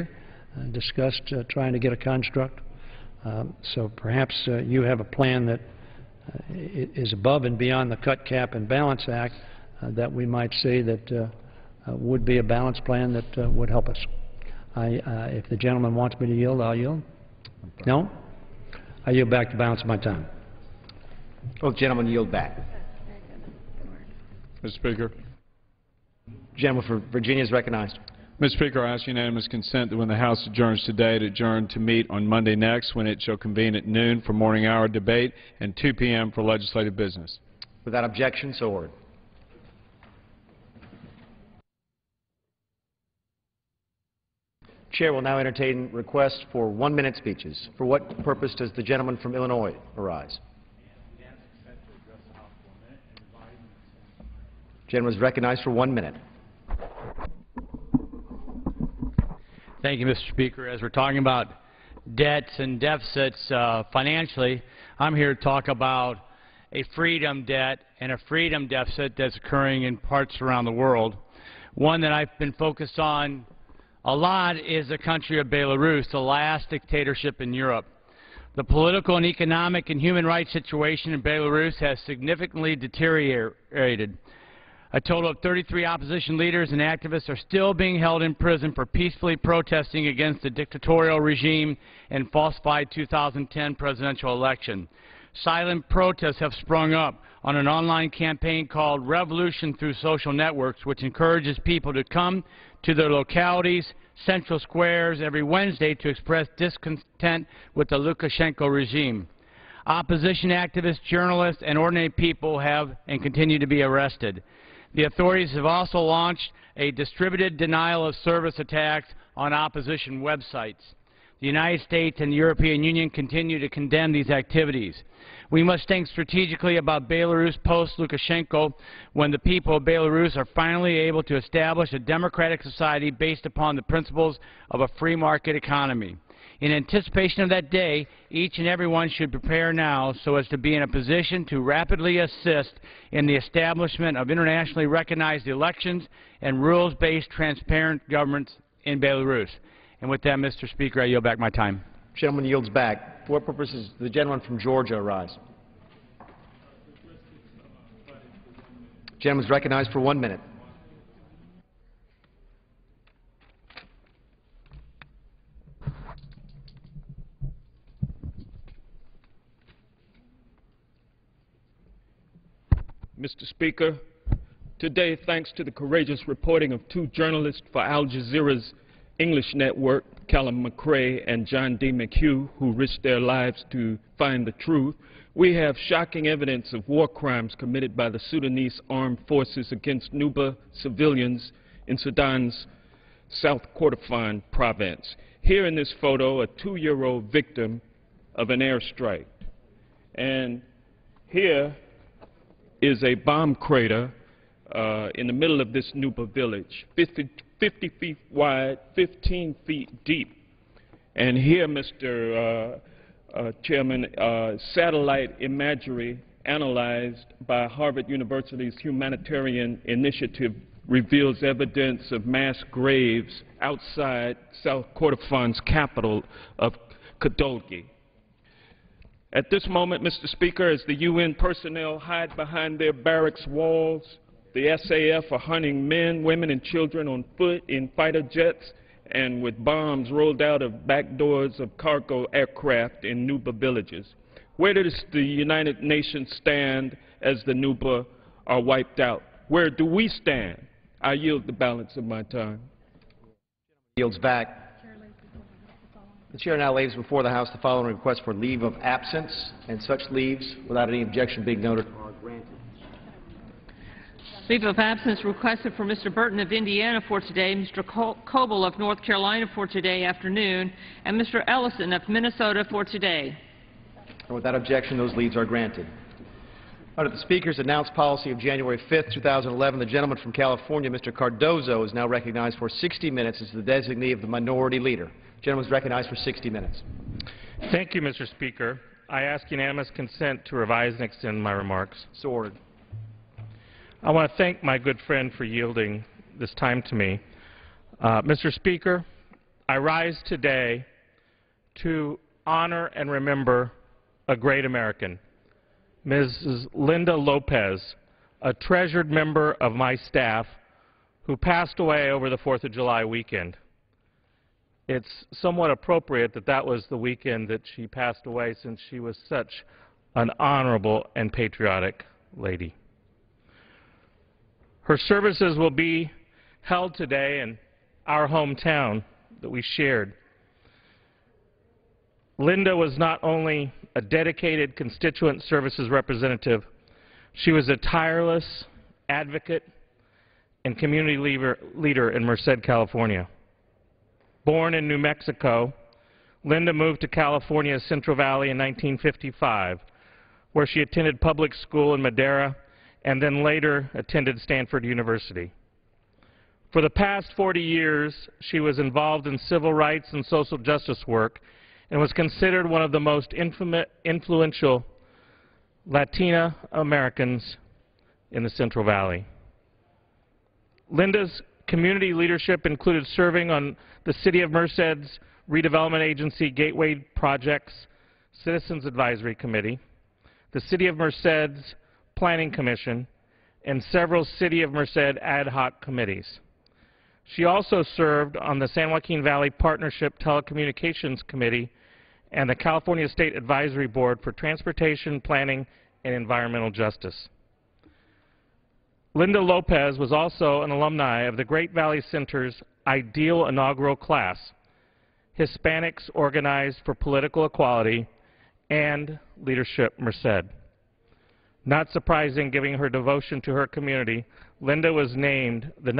uh, discussed uh, trying to get a construct. Um, So perhaps uh, you have a plan that uh, is above and beyond the Cut, Cap, and Balance Act uh, that we might say that uh, uh, would be a balanced plan that uh, would help us. I, uh, if the gentleman wants me to yield, I'll yield. No? I yield back the balance of my time. Both gentlemen yield back. Mr. Speaker. Gentleman for Virginia is recognized. Mr. Speaker, I ask unanimous consent that when the House adjourns today, it adjourn to meet on Monday next, when it shall convene at noon for morning hour debate and 2 p.m. for legislative business. Without objection, so ordered. Chair will now entertain requests for one-minute speeches. For what purpose does the gentleman from Illinois arise? The gentleman is recognized for one minute. Thank you, Mr. Speaker. As we're talking about debts and deficits uh, financially, I'm here to talk about a freedom debt and a freedom deficit that's occurring in parts around the world. One that I've been focused on a lot is the country of Belarus, the last dictatorship in Europe. The political and economic and human rights situation in Belarus has significantly deteriorated. A total of 33 opposition leaders and activists are still being held in prison for peacefully protesting against the dictatorial regime and falsified 2010 presidential election. Silent protests have sprung up on an online campaign called Revolution Through Social Networks, which encourages people to come to their localities, central squares every Wednesday to express discontent with the Lukashenko regime. Opposition activists, journalists, and ordinary people have and continue to be arrested. The authorities have also launched a distributed denial of service attack on opposition websites. The United States and the European Union continue to condemn these activities. We must think strategically about Belarus post-Lukashenko when the people of Belarus are finally able to establish a democratic society based upon the principles of a free market economy. In anticipation of that day, each and every one should prepare now so as to be in a position to rapidly assist in the establishment of internationally recognized elections and rules-based transparent governments in Belarus. And with that, Mr. Speaker, I yield back my time. Gentleman yields back. For what purpose does the gentleman from Georgia arise? Gentleman is recognized for one minute. Mr. Speaker, today, thanks to the courageous reporting of two journalists for Al Jazeera's English network, Callum Macrae and John D. McHugh, who risked their lives to find the truth, we have shocking evidence of war crimes committed by the Sudanese armed forces against Nuba civilians in Sudan's South Kordofan province. Here in this photo, a two-year-old victim of an airstrike. And here is a bomb crater uh, in the middle of this Nuba village, 50, 50 feet wide, 15 feet deep. And here, Mr. Uh, uh, Chairman, uh, satellite imagery analyzed by Harvard University's Humanitarian Initiative reveals evidence of mass graves outside South Kordofan's capital of Kadugli. At this moment, Mr. Speaker, as the UN personnel hide behind their barracks walls, the SAF are hunting men, women, and children on foot in fighter jets and with bombs rolled out of back doors of cargo aircraft in Nuba villages. Where does the United Nations stand as the Nuba are wiped out? Where do we stand? I yield the balance of my time. Yields back. The chair now lays before the House the following request for leave of absence, and such leaves, without any objection being noted, are granted. Leave of absence requested for Mr. Burton of Indiana for today, Mr. Co- Coble of North Carolina for today afternoon, and Mr. Ellison of Minnesota for today. And without objection, those leaves are granted. Under the Speaker's announced policy of January 5, 2011, the gentleman from California, Mr. Cardoza, is now recognized for 60 minutes as the designee of the minority leader. The gentleman is recognized for 60 minutes. Thank you, Mr. Speaker. I ask unanimous consent to revise and extend my remarks. So ordered. I want to thank my good friend for yielding this time to me. Uh, Mr. Speaker, I rise today to honor and remember a great American, Mrs. Linda Lopez, a treasured member of my staff who passed away over the 4th of July weekend. It's somewhat appropriate that that was the weekend that she passed away since she was such an honorable and patriotic lady. Her services will be held today in our hometown that we shared. Linda was not only a dedicated constituent services representative, she was a tireless advocate and community leader, in Merced, California. Born in New Mexico, Linda moved to California's Central Valley in 1955, where she attended public school in Madera and then later attended Stanford University. For the past 40 years, she was involved in civil rights and social justice work and was considered one of the most influential Latina Americans in the Central Valley. Linda's community leadership included serving on the City of Merced's redevelopment agency Gateway Projects Citizens Advisory Committee, the City of Merced's Planning Commission, and several City of Merced ad hoc committees. She also served on the San Joaquin Valley Partnership Telecommunications Committee and the California State Advisory Board for Transportation, Planning, and Environmental Justice. Linda Lopez was also an alumni of the Great Valley Center's ideal inaugural class, Hispanics Organized for Political Equality and Leadership Merced. Not surprising, given her devotion to her community, Linda was named the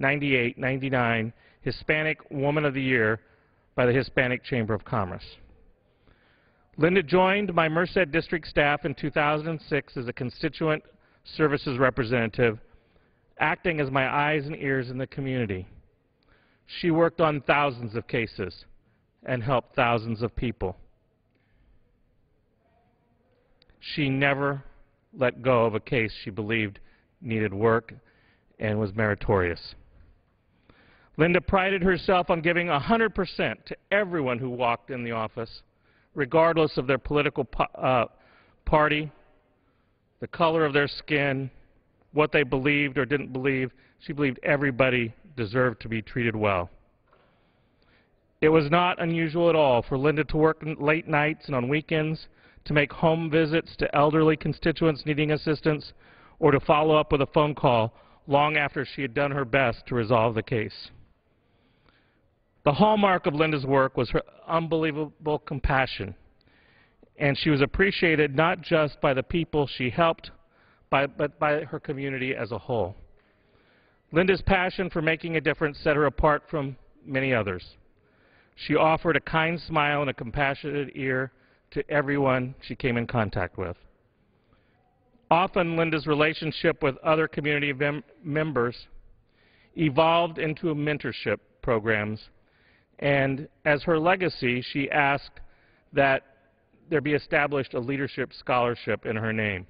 1998-99 Hispanic Woman of the Year by the Hispanic Chamber of Commerce. Linda joined my Merced district staff in 2006 as a constituent services representative, acting as my eyes and ears in the community. She worked on thousands of cases and helped thousands of people. She never let go of a case she believed needed work and was meritorious. Linda prided herself on giving 100% to everyone who walked in the office, regardless of their political uh, party, the color of their skin, what they believed or didn't believe. She believed everybody deserved to be treated well. It was not unusual at all for Linda to work late nights and on weekends to make home visits to elderly constituents needing assistance or to follow up with a phone call long after she had done her best to resolve the case. The hallmark of Linda's work was her unbelievable compassion, and she was appreciated not just by the people she helped, by, but by her community as a whole. Linda's passion for making a difference set her apart from many others. She offered a kind smile and a compassionate ear to everyone she came in contact with. Often, Linda's relationship with other community mem members evolved into mentorship programs and as her legacy, she asked that there be established a leadership scholarship in her name.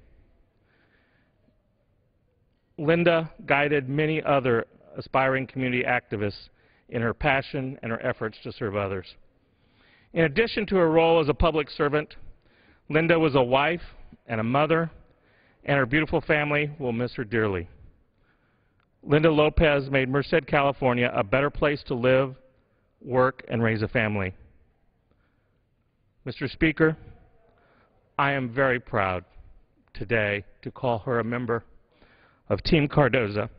Linda guided many other aspiring community activists in her passion and her efforts to serve others. In addition to her role as a public servant, Linda was a wife and a mother, and her beautiful family will miss her dearly. Linda Lopez made Merced, California a better place to live work, and raise a family. Mr. Speaker, I am very proud today to call her a member of Team Cardoza,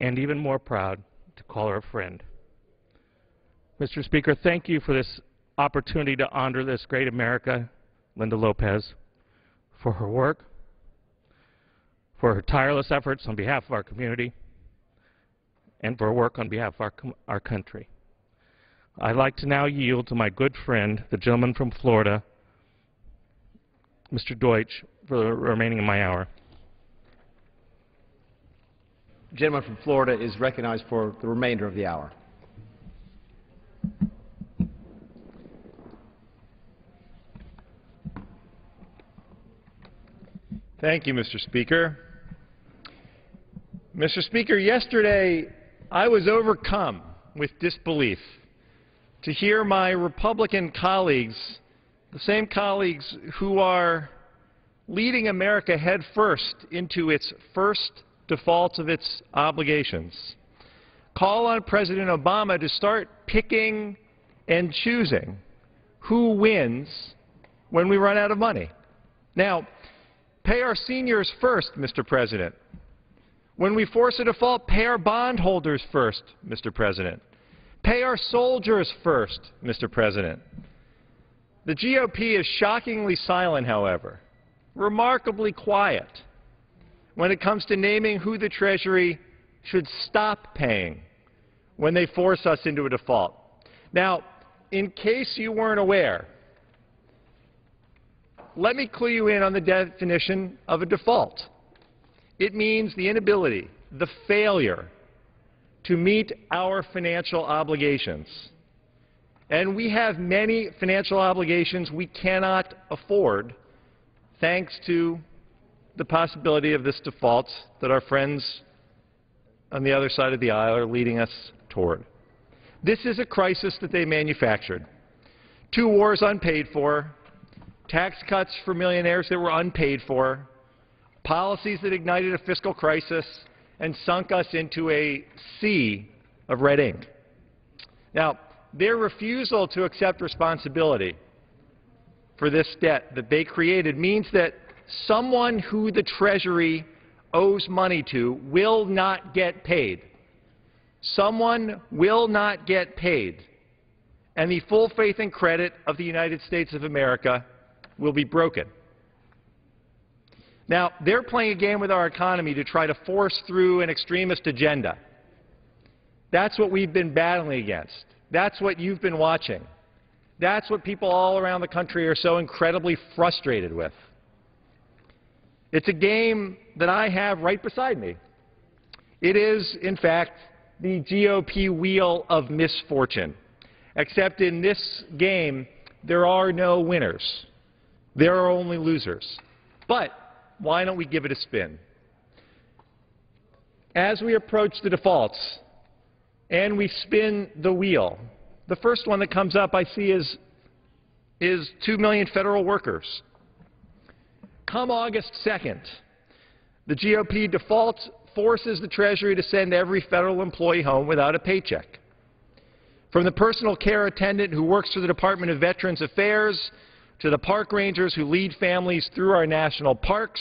and even more proud to call her a friend. Mr. Speaker, thank you for this opportunity to honor this great America, Linda Lopez, for her work, for her tireless efforts on behalf of our community, and for her work on behalf of our, our country. I'd like to now yield to my good friend, the gentleman from Florida, Mr. Deutch, for the remaining of my hour. The gentleman from Florida is recognized for the remainder of the hour. Thank you, Mr. Speaker. Mr. Speaker, yesterday I was overcome with disbelief to hear my Republican colleagues, the same colleagues who are leading America headfirst into its first default of its obligations, call on President Obama to start picking and choosing who wins when we run out of money. Now, pay our seniors first, Mr. President. When we force a default, pay our bondholders first, Mr. President. Pay our soldiers first, Mr. President. The GOP is shockingly silent, however, remarkably quiet when it comes to naming who the Treasury should stop paying when they force us into a default. Now, in case you weren't aware, let me clue you in on the definition of a default. It means the inability, the failure to meet our financial obligations. And we have many financial obligations we cannot afford thanks to the possibility of this default that our friends on the other side of the aisle are leading us toward. This is a crisis that they manufactured. Two wars unpaid for, tax cuts for millionaires that were unpaid for, policies that ignited a fiscal crisis and sunk us into a sea of red ink. Now, their refusal to accept responsibility for this debt that they created means that someone who the Treasury owes money to will not get paid. Someone will not get paid. And the full faith and credit of the United States of America will be broken. Now, they're playing a game with our economy to try to force through an extremist agenda. That's what we've been battling against. That's what you've been watching. That's what people all around the country are so incredibly frustrated with. It's a game that I have right beside me. It is, in fact, the GOP wheel of misfortune. Except in this game, there are no winners. There are only losers. But why don't we give it a spin? As we approach the defaults and we spin the wheel, the first one that comes up I see is, is 2 million federal workers. Come August 2nd, the GOP defaults forces the Treasury to send every federal employee home without a paycheck. From the personal care attendant who works for the Department of Veterans Affairs to the park rangers who lead families through our national parks.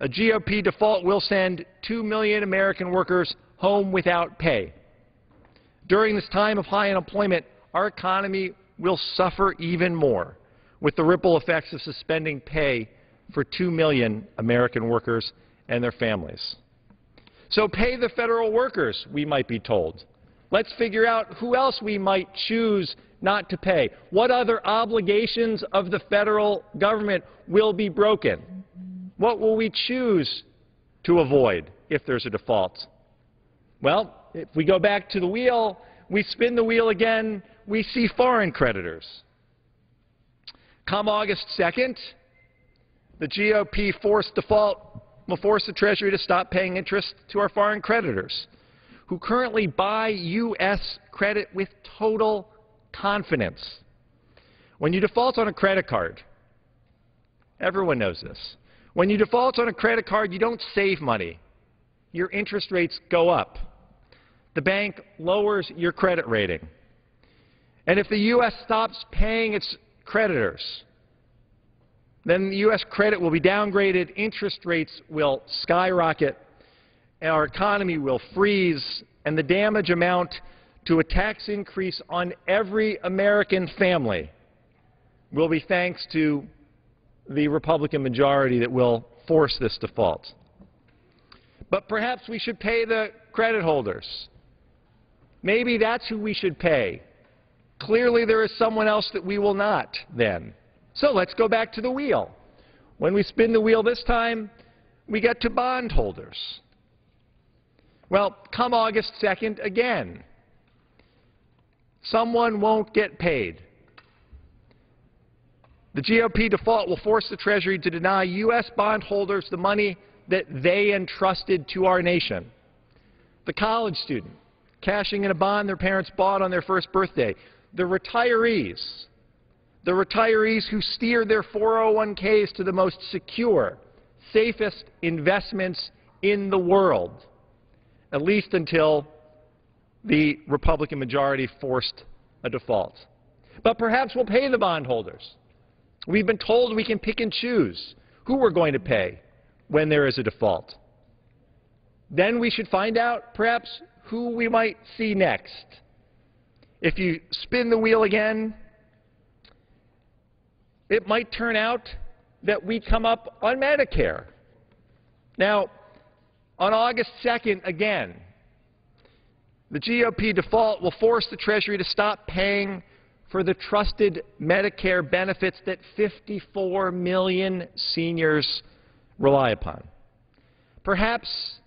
A GOP default will send 2 million American workers home without pay. During this time of high unemployment, our economy will suffer even more with the ripple effects of suspending pay for 2 million American workers and their families. So pay the federal workers, we might be told. Let's figure out who else we might choose not to pay? What other obligations of the federal government will be broken? What will we choose to avoid if there's a default? Well, if we go back to the wheel, we spin the wheel again, we see foreign creditors. Come August 2nd, the GOP forced default will force the Treasury to stop paying interest to our foreign creditors who currently buy U.S. credit with total confidence. When you default on a credit card, everyone knows this. When you default on a credit card, you don't save money. Your interest rates go up. The bank lowers your credit rating. And if the U.S. stops paying its creditors, then the U.S. credit will be downgraded, interest rates will skyrocket, our economy will freeze, and the damage amount to a tax increase on every American family will be thanks to the Republican majority that will force this default. But perhaps we should pay the credit holders. Maybe that's who we should pay. Clearly there is someone else that we will not then. So let's go back to the wheel. When we spin the wheel this time, we get to bondholders. Well, come August 2nd again someone won't get paid. The GOP default will force the Treasury to deny U.S. bondholders the money that they entrusted to our nation. The college student, cashing in a bond their parents bought on their first birthday. The retirees, the retirees who steered their 401ks to the most secure, safest investments in the world, at least until the Republican majority forced a default. But perhaps we'll pay the bondholders. We've been told we can pick and choose who we're going to pay when there is a default. Then we should find out, perhaps, who we might see next. If you spin the wheel again, it might turn out that we come up on Medicare. Now, on August 2nd, again, the GOP default will force the Treasury to stop paying for the trusted Medicare benefits that 54 million seniors rely upon. Perhaps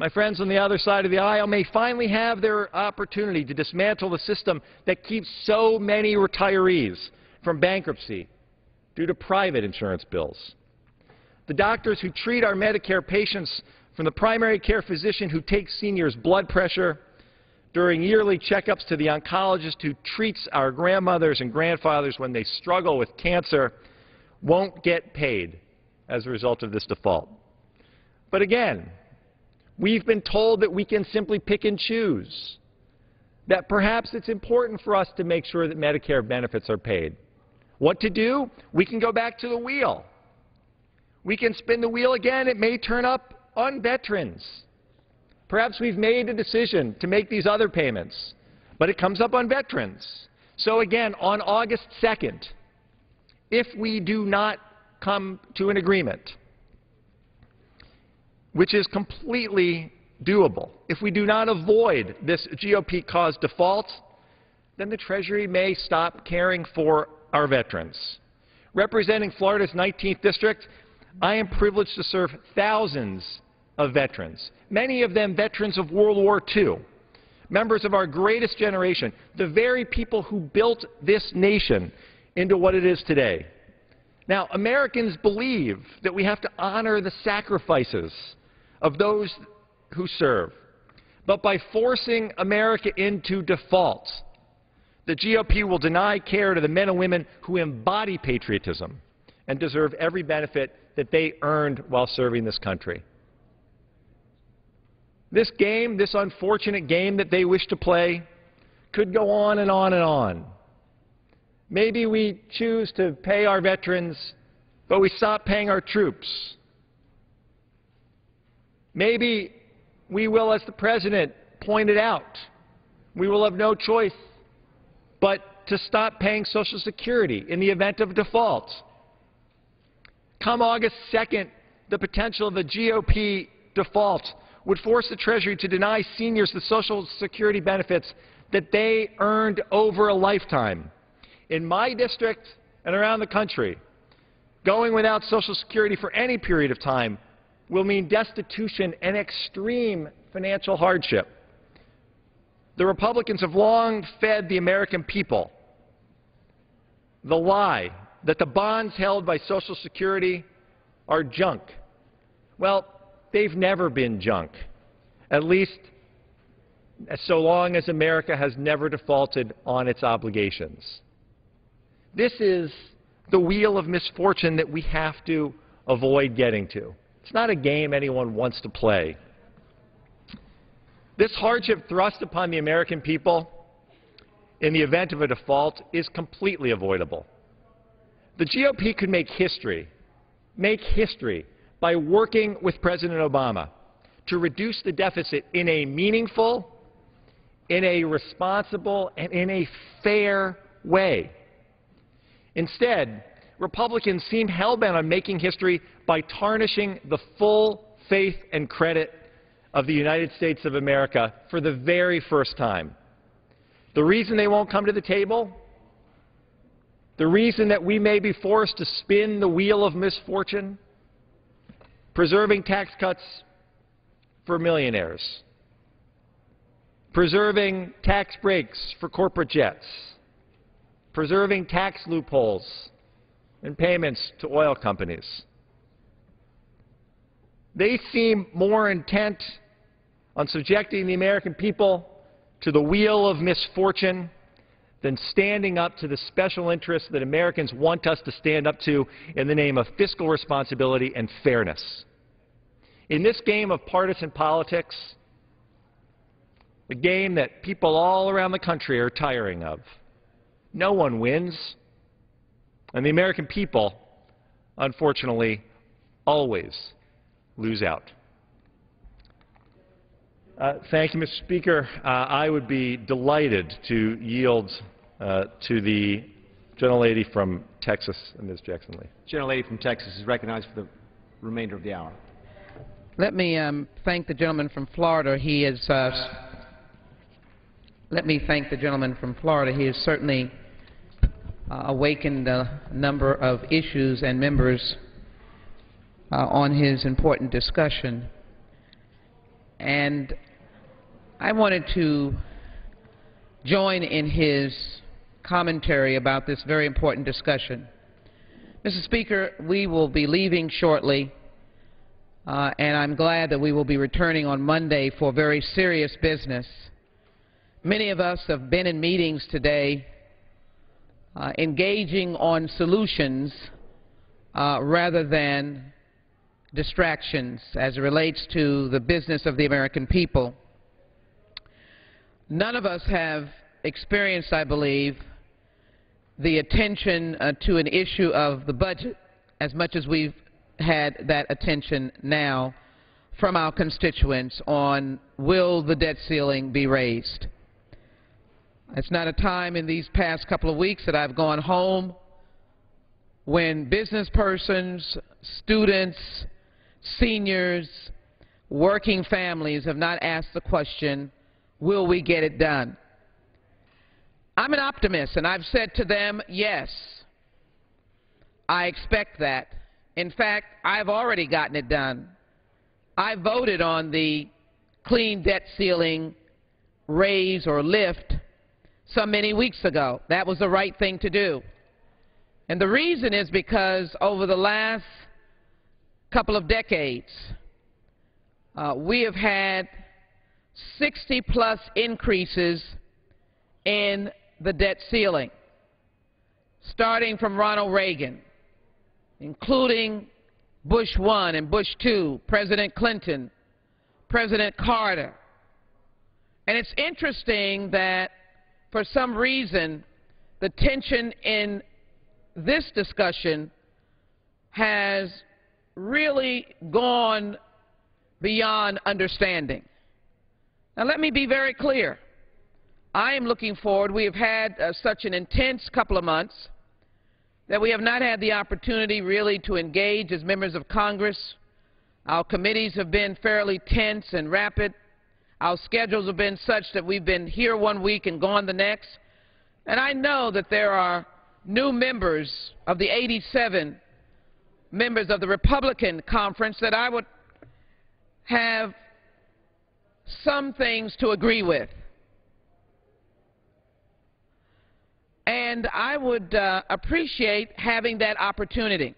my friends on the other side of the aisle may finally have their opportunity to dismantle the system that keeps so many retirees from bankruptcy due to private insurance bills. The doctors who treat our Medicare patients from the primary care physician who takes seniors' blood pressure during yearly checkups to the oncologist who treats our grandmothers and grandfathers when they struggle with cancer won't get paid as a result of this default. But again, we've been told that we can simply pick and choose, that perhaps it's important for us to make sure that Medicare benefits are paid. What to do? We can go back to the wheel. We can spin the wheel again. It may turn up on veterans. Perhaps we've made a decision to make these other payments, but it comes up on veterans. So again, on August 2nd, if we do not come to an agreement, which is completely doable, if we do not avoid this GOP-caused default, then the Treasury may stop caring for our veterans. Representing Florida's 19th District, I am privileged to serve thousands of veterans, many of them veterans of World War II, members of our greatest generation, the very people who built this nation into what it is today. Now, Americans believe that we have to honor the sacrifices of those who serve. But by forcing America into default, the GOP will deny care to the men and women who embody patriotism and deserve every benefit that they earned while serving this country. This game, this unfortunate game that they wish to play, could go on and on and on. Maybe we choose to pay our veterans, but we stop paying our troops. Maybe we will, as the President pointed out, we will have no choice but to stop paying Social Security in the event of default. Come August 2nd, the potential of a GOP default would force the Treasury to deny seniors the Social Security benefits that they earned over a lifetime. In my district and around the country, going without Social Security for any period of time will mean destitution and extreme financial hardship. The Republicans have long fed the American people the lie that the bonds held by Social Security are junk. Well, they've never been junk, at least so long as America has never defaulted on its obligations. This is the wheel of misfortune that we have to avoid getting to. It's not a game anyone wants to play. This hardship thrust upon the American people in the event of a default is completely avoidable. The GOP could make history, make history by working with President Obama to reduce the deficit in a meaningful, in a responsible, and in a fair way. Instead, Republicans seem hell-bent on making history by tarnishing the full faith and credit of the United States of America for the very first time. The reason they won't come to the table, the reason that we may be forced to spin the wheel of misfortune, preserving tax cuts for millionaires, preserving tax breaks for corporate jets, preserving tax loopholes and payments to oil companies. They seem more intent on subjecting the American people to the wheel of misfortune than standing up to the special interests that Americans want us to stand up to in the name of fiscal responsibility and fairness. In this game of partisan politics, a game that people all around the country are tiring of, no one wins, and the American people, unfortunately, always lose out. Uh, thank you, Mr. Speaker. Uh, I would be delighted to yield uh, to the gentlelady from Texas, Ms. Jackson Lee. Gentlelady from Texas is recognized for the remainder of the hour. Let me um, thank the gentleman from Florida. He is. Uh, let me thank the gentleman from Florida. He has certainly uh, awakened a number of issues and members uh, on his important discussion. And I wanted to join in his commentary about this very important discussion. Mr. Speaker, we will be leaving shortly, uh, and I'm glad that we will be returning on Monday for very serious business. Many of us have been in meetings today uh, engaging on solutions uh, rather than distractions as it relates to the business of the American people. None of us have experienced, I believe, the attention uh, to an issue of the budget as much as we've had that attention now from our constituents on will the debt ceiling be raised. It's not a time in these past couple of weeks that I've gone home when business persons, students, seniors, working families have not asked the question, will we get it done? I'm an optimist, and I've said to them, yes, I expect that. In fact, I've already gotten it done. I voted on the clean debt ceiling raise or lift some many weeks ago. That was the right thing to do. And the reason is because over the last couple of decades, uh, we have had 60 plus increases in the debt ceiling, starting from Ronald Reagan, including Bush 1 and Bush 2, President Clinton, President Carter. And it's interesting that for some reason the tension in this discussion has really gone beyond understanding. Now, let me be very clear. I am looking forward. We have had uh, such an intense couple of months that we have not had the opportunity really to engage as members of Congress. Our committees have been fairly tense and rapid. Our schedules have been such that we've been here one week and gone the next. And I know that there are new members of the 87 members of the Republican conference that I would have some things to agree with. And I would uh, appreciate having that opportunity.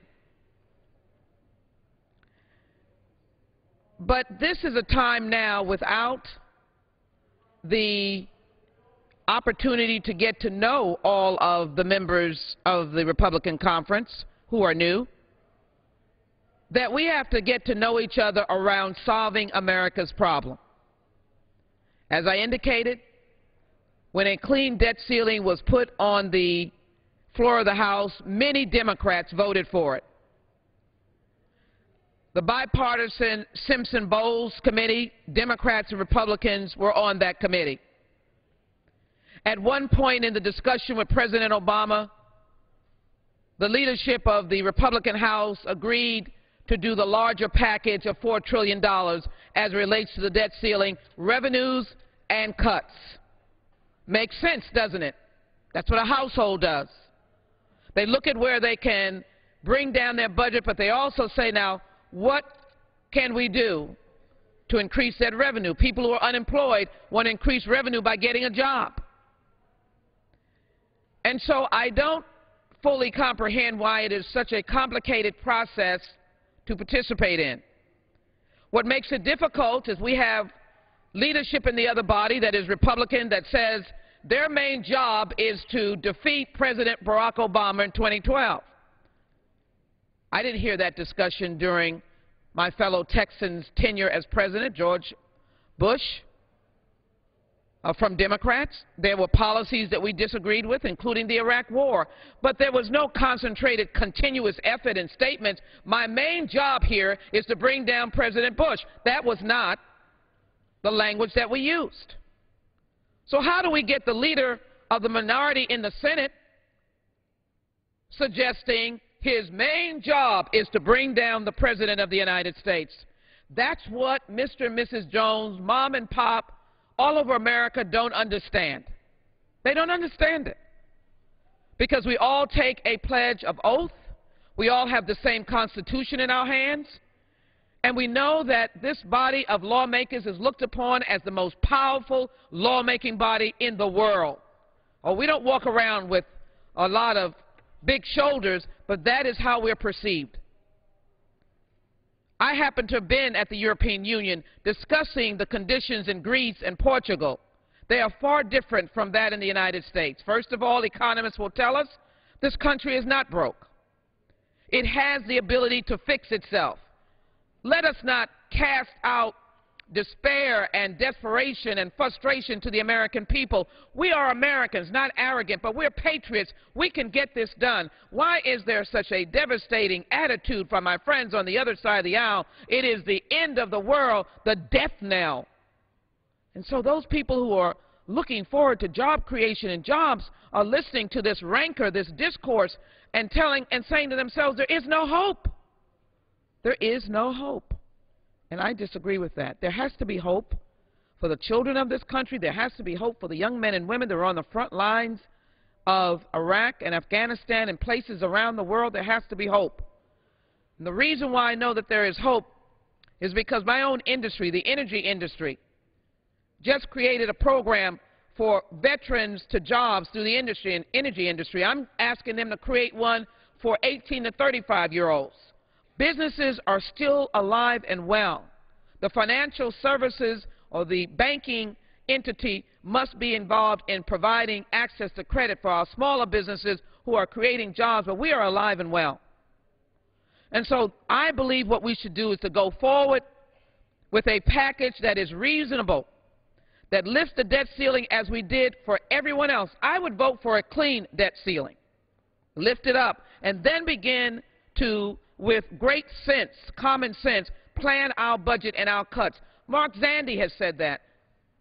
But this is a time now without the opportunity to get to know all of the members of the Republican conference who are new that we have to get to know each other around solving America's problem. As I indicated, when a clean debt ceiling was put on the floor of the House, many Democrats voted for it. The bipartisan Simpson-Bowles committee, Democrats and Republicans were on that committee. At one point in the discussion with President Obama, the leadership of the Republican House agreed to do the larger package of $4 trillion as it relates to the debt ceiling, revenues and cuts. Makes sense, doesn't it? That's what a household does. They look at where they can bring down their budget, but they also say, now, what can we do to increase that revenue? People who are unemployed want to increase revenue by getting a job. And so I don't fully comprehend why it is such a complicated process to participate in. What makes it difficult is we have leadership in the other body that is Republican that says their main job is to defeat President Barack Obama in 2012. I didn't hear that discussion during my fellow Texan's tenure as president, George Bush uh, from Democrats. There were policies that we disagreed with, including the Iraq War. But there was no concentrated, continuous effort and statements. My main job here is to bring down President Bush. That was not the language that we used. So how do we get the leader of the minority in the Senate suggesting his main job is to bring down the President of the United States? That's what Mr. and Mrs. Jones, mom and pop, all over America don't understand. They don't understand it. Because we all take a pledge of oath. We all have the same Constitution in our hands. And we know that this body of lawmakers is looked upon as the most powerful lawmaking body in the world. Oh, we don't walk around with a lot of big shoulders, but that is how we're perceived. I happen to have been at the European Union discussing the conditions in Greece and Portugal. They are far different from that in the United States. First of all, economists will tell us this country is not broke. It has the ability to fix itself. Let us not cast out despair and desperation and frustration to the American people. We are Americans, not arrogant, but we're patriots. We can get this done. Why is there such a devastating attitude from my friends on the other side of the aisle? It is the end of the world, the death knell. And so those people who are looking forward to job creation and jobs are listening to this rancor, this discourse, and telling and saying to themselves, there is no hope. There is no hope. And I disagree with that. There has to be hope for the children of this country. There has to be hope for the young men and women that are on the front lines of Iraq and Afghanistan and places around the world. There has to be hope. And the reason why I know that there is hope is because my own industry, the energy industry, just created a program for veterans to jobs through the industry and energy industry. I'm asking them to create one for 18 to 35 year olds. Businesses are still alive and well. The financial services or the banking entity must be involved in providing access to credit for our smaller businesses who are creating jobs, but we are alive and well. And so I believe what we should do is to go forward with a package that is reasonable, that lifts the debt ceiling as we did for everyone else. I would vote for a clean debt ceiling. Lift it up, and then begin to with great sense, common sense, plan our budget and our cuts. Mark Zandi has said that,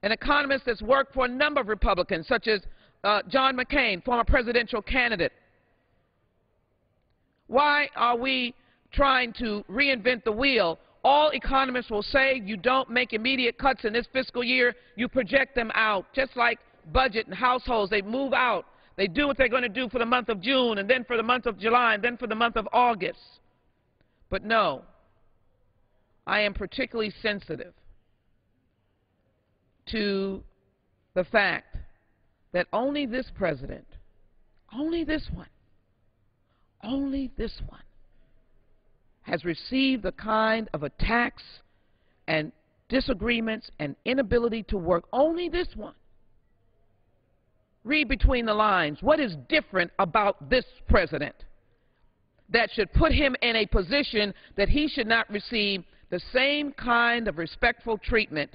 an economist that's worked for a number of Republicans, such as uh, John McCain, former presidential candidate. Why are we trying to reinvent the wheel? All economists will say you don't make immediate cuts in this fiscal year, you project them out, just like budget and households. They move out. They do what they're going to do for the month of June, and then for the month of July, and then for the month of August. But no, I am particularly sensitive to the fact that only this president, only this one, only this one has received the kind of attacks and disagreements and inability to work. Only this one. Read between the lines. What is different about this president? That should put him in a position that he should not receive the same kind of respectful treatment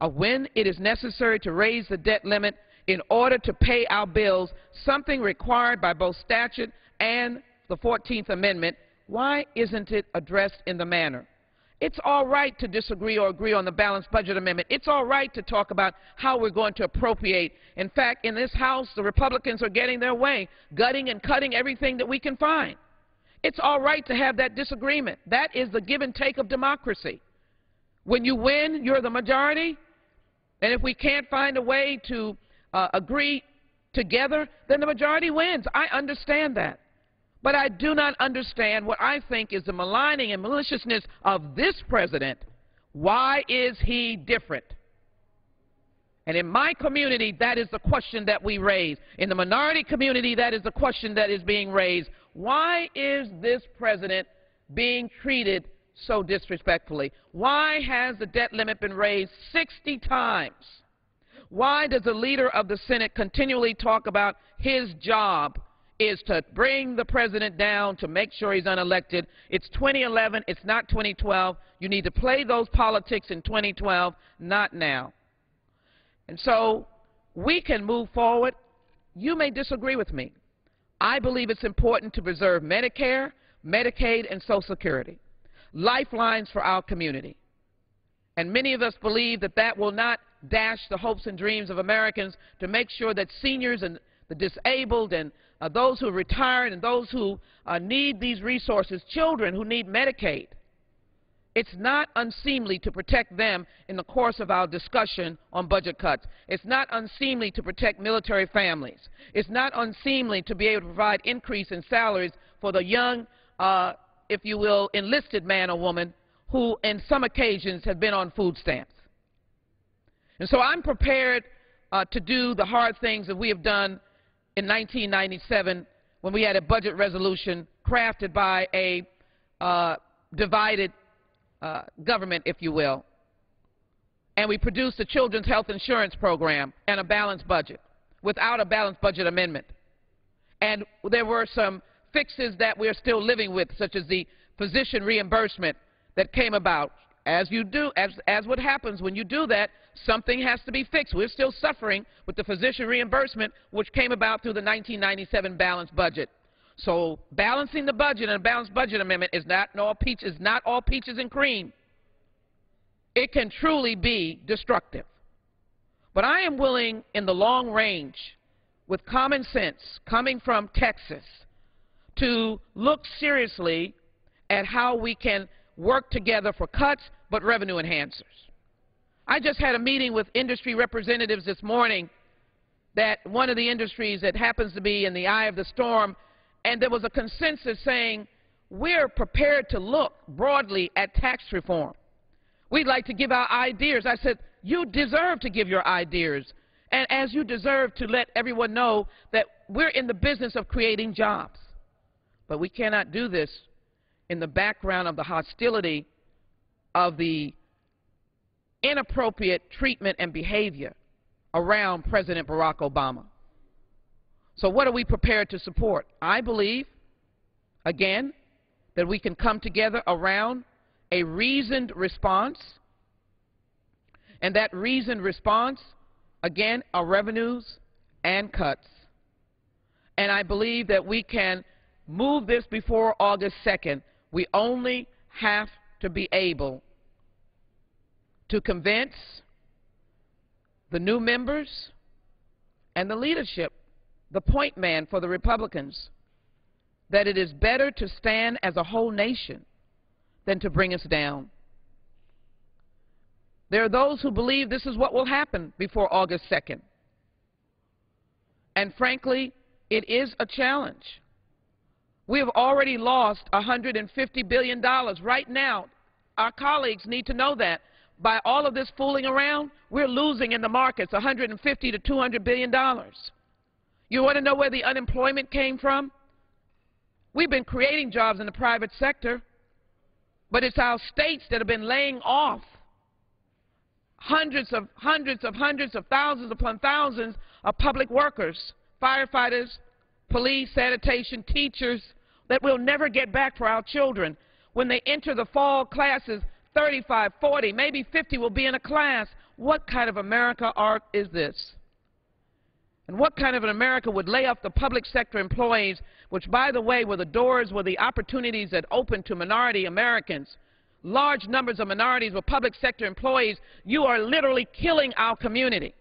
of when it is necessary to raise the debt limit in order to pay our bills, something required by both statute and the 14th Amendment, why isn't it addressed in the manner? It's all right to disagree or agree on the balanced budget amendment. It's all right to talk about how we're going to appropriate. In fact, in this House, the Republicans are getting their way, gutting and cutting everything that we can find. It's all right to have that disagreement. That is the give and take of democracy. When you win, you're the majority. And if we can't find a way to uh, agree together, then the majority wins. I understand that. But I do not understand what I think is the maligning and maliciousness of this president. Why is he different? And in my community, that is the question that we raise. In the minority community, that is the question that is being raised. Why is this president being treated so disrespectfully. Why has the debt limit been raised 60 times? Why does the leader of the Senate continually talk about his job is to bring the president down to make sure he's unelected? It's 2011, it's not 2012. You need to play those politics in 2012, not now. And so we can move forward. You may disagree with me. I believe it's important to preserve Medicare, Medicaid, and Social Security, lifelines for our community. And many of us believe that that will not dash the hopes and dreams of Americans to make sure that seniors and the disabled and uh, those who are retired and those who uh, need these resources, children who need Medicaid, it's not unseemly to protect them in the course of our discussion on budget cuts. It's not unseemly to protect military families. It's not unseemly to be able to provide increase in salaries for the young, uh, if you will, enlisted man or woman who, in some occasions, have been on food stamps. And so I'm prepared uh, to do the hard things that we have done in 1997 when we had a budget resolution crafted by a uh, divided uh, government, if you will. And we produced a children's health insurance program and a balanced budget without a balanced budget amendment. And there were some fixes that we're still living with, such as the physician reimbursement that came about. As you do, as, as what happens when you do that, something has to be fixed. We're still suffering with the physician reimbursement, which came about through the 1997 balanced budget. So balancing the budget and a balanced budget amendment is not all peaches, is not all peaches and cream. It can truly be destructive. But I am willing in the long range, with common sense coming from Texas, to look seriously at how we can work together for cuts but revenue enhancers. I just had a meeting with industry representatives this morning that one of the industries that happens to be in the eye of the storm and there was a consensus saying we're prepared to look broadly at tax reform. We'd like to give our ideas. I said, you deserve to give your ideas, and as you deserve to let everyone know that we're in the business of creating jobs. But we cannot do this in the background of the hostility of the inappropriate treatment and behavior around President Barack Obama. So what are we prepared to support? I believe, again, that we can come together around a reasoned response, and that reasoned response, again, are revenues and cuts. And I believe that we can move this before August 2nd. We only have to be able to convince the new members and the leadership the point man for the Republicans that it is better to stand as a whole nation than to bring us down. There are those who believe this is what will happen before August 2nd. And frankly, it is a challenge. We have already lost $150 billion right now. Our colleagues need to know that. By all of this fooling around, we're losing in the markets 150 to 200 billion dollars. You want to know where the unemployment came from? We've been creating jobs in the private sector, but it's our states that have been laying off hundreds of hundreds of hundreds of thousands upon thousands of public workers, firefighters, police, sanitation, teachers, that we'll never get back for our children. When they enter the fall classes, 35, 40, maybe 50 will be in a class. What kind of America are, is this? And what kind of an America would lay off the public sector employees, which, by the way, were the doors, were the opportunities that opened to minority Americans? Large numbers of minorities were public sector employees. You are literally killing our community.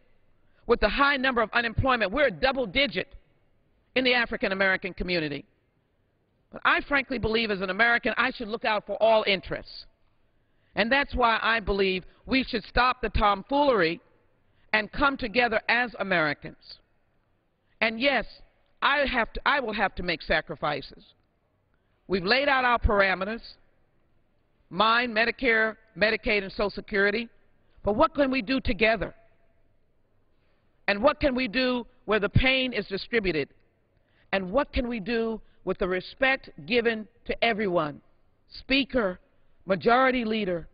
With the high number of unemployment, we're a double digit in the African American community. But I frankly believe as an American, I should look out for all interests. And that's why I believe we should stop the tomfoolery and come together as Americans. And yes, I, have to, I will have to make sacrifices. We've laid out our parameters, mine, Medicare, Medicaid, and Social Security. But what can we do together? And what can we do where the pain is distributed? And what can we do with the respect given to everyone? Speaker, majority leader,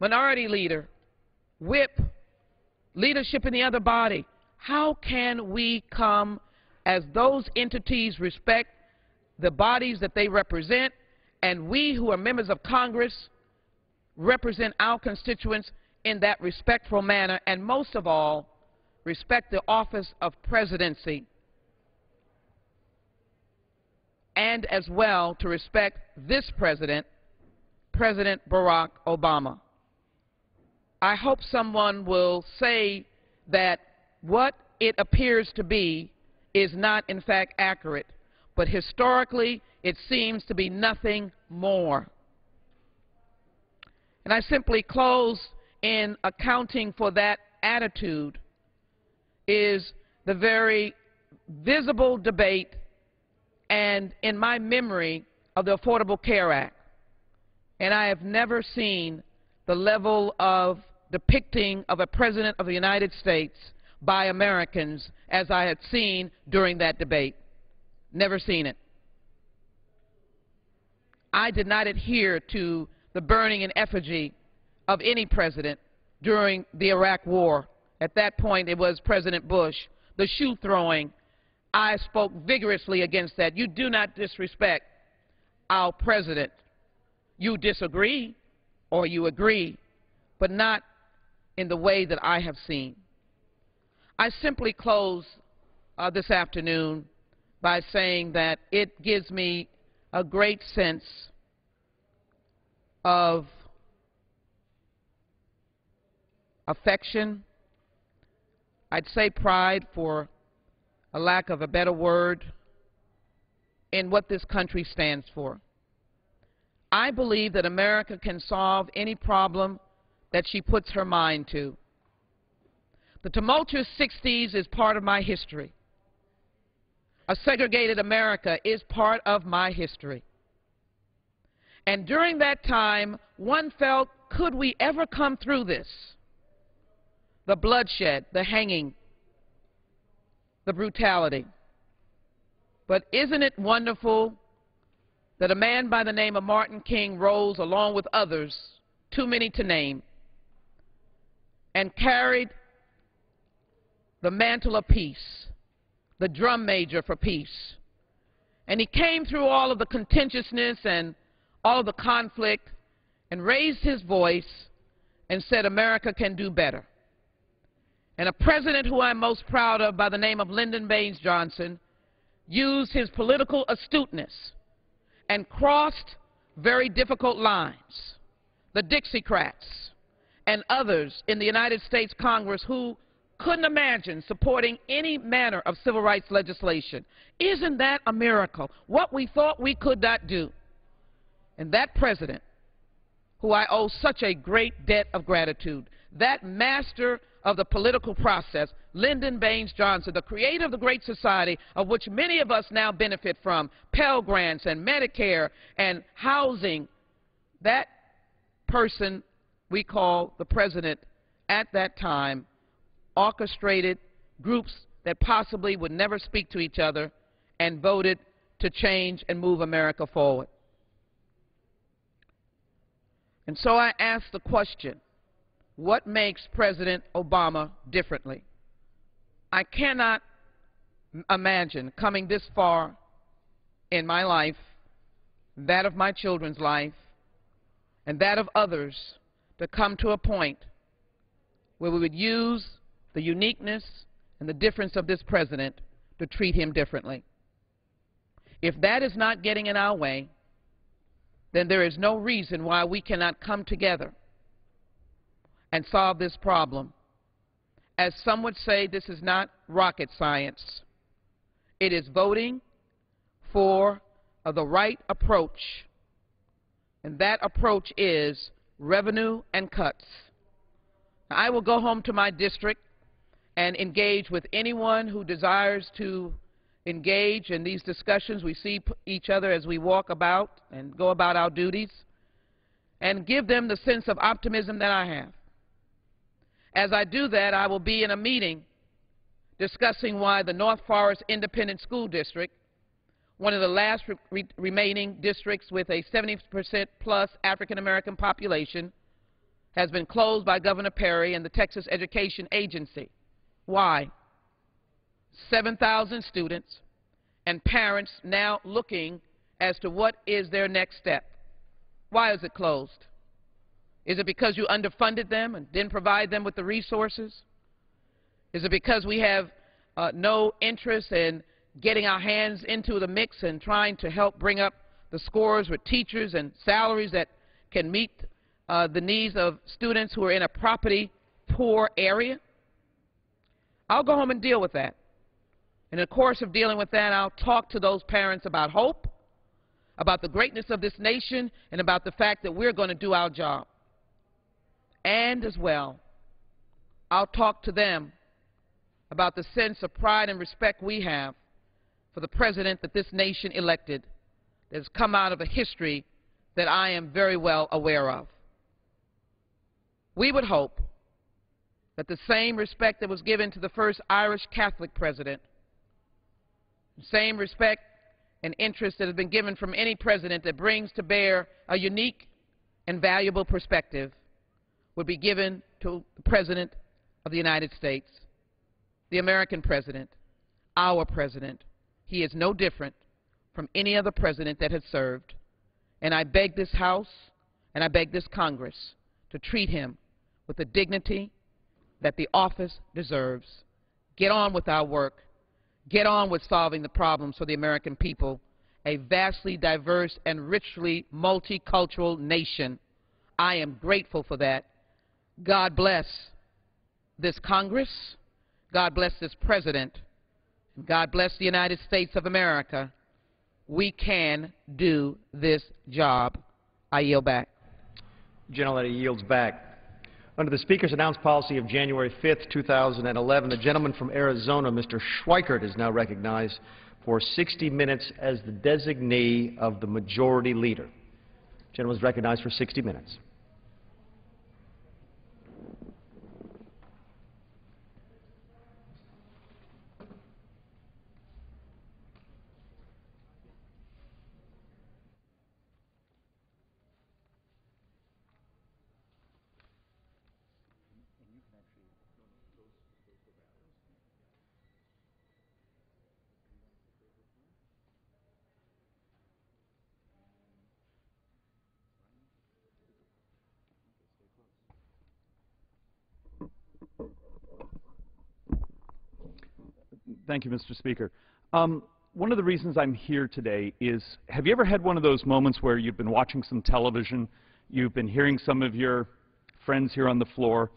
minority leader, whip, leadership in the other body, how can we come as those entities respect the bodies that they represent and we who are members of Congress represent our constituents in that respectful manner and most of all respect the office of presidency and as well to respect this president, President Barack Obama. I hope someone will say that what it appears to be is not in fact accurate, but historically it seems to be nothing more. And I simply close in accounting for that attitude is the very visible debate and in my memory of the Affordable Care Act. And I have never seen the level of depicting of a President of the United States by Americans as I had seen during that debate. Never seen it. I did not adhere to the burning in effigy of any president during the Iraq War. At that point, it was President Bush. The shoe throwing, I spoke vigorously against that. You do not disrespect our president. You disagree or you agree, but not in the way that I have seen. I simply close uh, this afternoon by saying that it gives me a great sense of affection, I'd say pride for a lack of a better word, in what this country stands for. I believe that America can solve any problem that she puts her mind to. The tumultuous 60s is part of my history. A segregated America is part of my history. And during that time, one felt, could we ever come through this? The bloodshed, the hanging, the brutality. But isn't it wonderful that a man by the name of Martin King rose along with others, too many to name, and carried the mantle of peace, the drum major for peace. And he came through all of the contentiousness and all of the conflict and raised his voice and said, America can do better. And a president who I'm most proud of by the name of Lyndon Baines Johnson used his political astuteness and crossed very difficult lines. The Dixiecrats, and others in the United States Congress who couldn't imagine supporting any manner of civil rights legislation. Isn't that a miracle? What we thought we could not do. And that president, who I owe such a great debt of gratitude, that master of the political process, Lyndon Baines Johnson, the creator of the Great Society, of which many of us now benefit from, Pell Grants and Medicare and housing, that person we call the president at that time orchestrated groups that possibly would never speak to each other and voted to change and move America forward. And so I ask the question, what makes President Obama differently? I cannot imagine coming this far in my life, that of my children's life, and that of others to come to a point where we would use the uniqueness and the difference of this president to treat him differently. If that is not getting in our way, then there is no reason why we cannot come together and solve this problem. As some would say, this is not rocket science. It is voting for uh, the right approach, and that approach is revenue and cuts. I will go home to my district and engage with anyone who desires to engage in these discussions. We see each other as we walk about and go about our duties and give them the sense of optimism that I have. As I do that, I will be in a meeting discussing why the North Forest Independent School District, one of the last re re remaining districts with a 70% plus African American population, has been closed by Governor Perry and the Texas Education Agency. Why? 7,000 students and parents now looking as to what is their next step. Why is it closed? Is it because you underfunded them and didn't provide them with the resources? Is it because we have uh, no interest in getting our hands into the mix and trying to help bring up the scores with teachers and salaries that can meet uh, the needs of students who are in a property poor area? I'll go home and deal with that. And In the course of dealing with that, I'll talk to those parents about hope, about the greatness of this nation, and about the fact that we're going to do our job. And as well, I'll talk to them about the sense of pride and respect we have for the president that this nation elected that has come out of a history that I am very well aware of. We would hope that the same respect that was given to the first Irish Catholic president, the same respect and interest that has been given from any president that brings to bear a unique and valuable perspective would be given to the President of the United States, the American president, our president. He is no different from any other president that has served. And I beg this House and I beg this Congress to treat him with the dignity that the office deserves. Get on with our work. Get on with solving the problems for the American people, a vastly diverse and richly multicultural nation. I am grateful for that. God bless this Congress. God bless this President. God bless the United States of America. We can do this job. I yield back. Gentlelady yields back. Under the Speaker's announced policy of January 5, 2011, the gentleman from Arizona, Mr. Schweikert, is now recognized for 60 minutes as the designee of the Majority Leader. The gentleman is recognized for 60 minutes. Thank you, Mr. Speaker. Um, one of the reasons I'm here today is, have you ever had one of those moments where you've been watching some television, you've been hearing some of your friends here on the floor,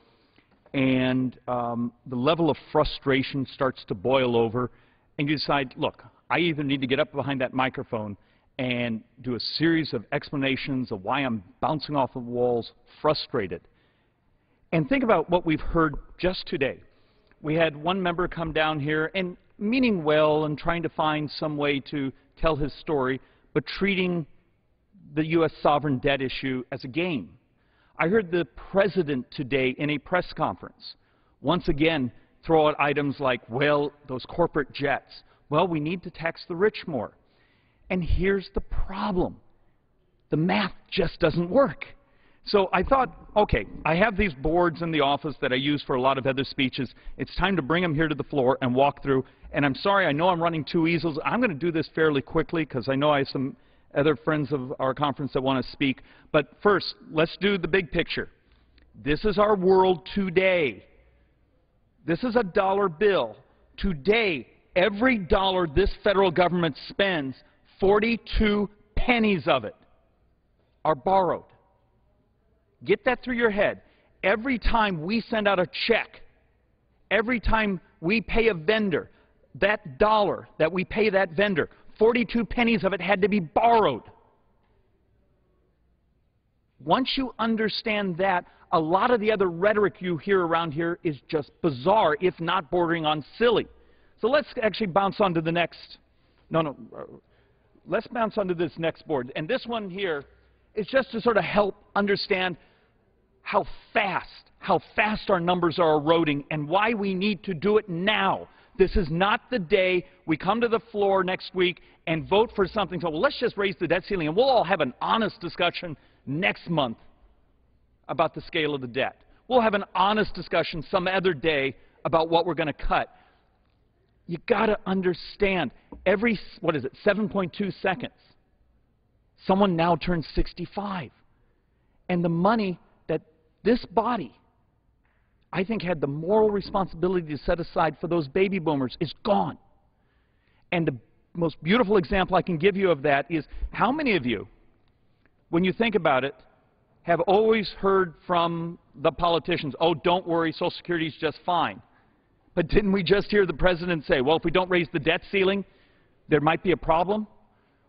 and um, the level of frustration starts to boil over, and you decide, look, I either need to get up behind that microphone and do a series of explanations of why I'm bouncing off the walls frustrated. And think about what we've heard just today. We had one member come down here and meaning well and trying to find some way to tell his story, but treating the U.S. sovereign debt issue as a game. I heard the president today in a press conference once again throw out items like, well, those corporate jets. Well, we need to tax the rich more. And here's the problem. The math just doesn't work. So I thought, okay, I have these boards in the office that I use for a lot of other speeches. It's time to bring them here to the floor and walk through. And I'm sorry, I know I'm running two easels. I'm going to do this fairly quickly because I know I have some other friends of our conference that want to speak. But first, let's do the big picture. This is our world today. This is a dollar bill. Today, every dollar this federal government spends, 42 pennies of it are borrowed. Get that through your head. Every time we send out a check, every time we pay a vendor, that dollar that we pay that vendor, 42 pennies of it had to be borrowed. Once you understand that, a lot of the other rhetoric you hear around here is just bizarre, if not bordering on silly. So let's actually bounce on to the next. No, no. Let's bounce onto this next board. And this one here is just to sort of help understand how fast, how fast our numbers are eroding and why we need to do it now This is not the day we come to the floor next week and vote for something. So well, let's just raise the debt ceiling, and we'll all have an honest discussion next month about the scale of the debt. We'll have an honest discussion some other day about what we're going to cut. You got to understand, every, what is it, 7.2 seconds, someone now turns 65. And the money this body, I think, had the moral responsibility to set aside for those baby boomers is gone. And the most beautiful example I can give you of that is how many of you, when you think about it, have always heard from the politicians, oh, don't worry, Social Security is just fine. But didn't we just hear the President say, well, if we don't raise the debt ceiling, there might be a problem?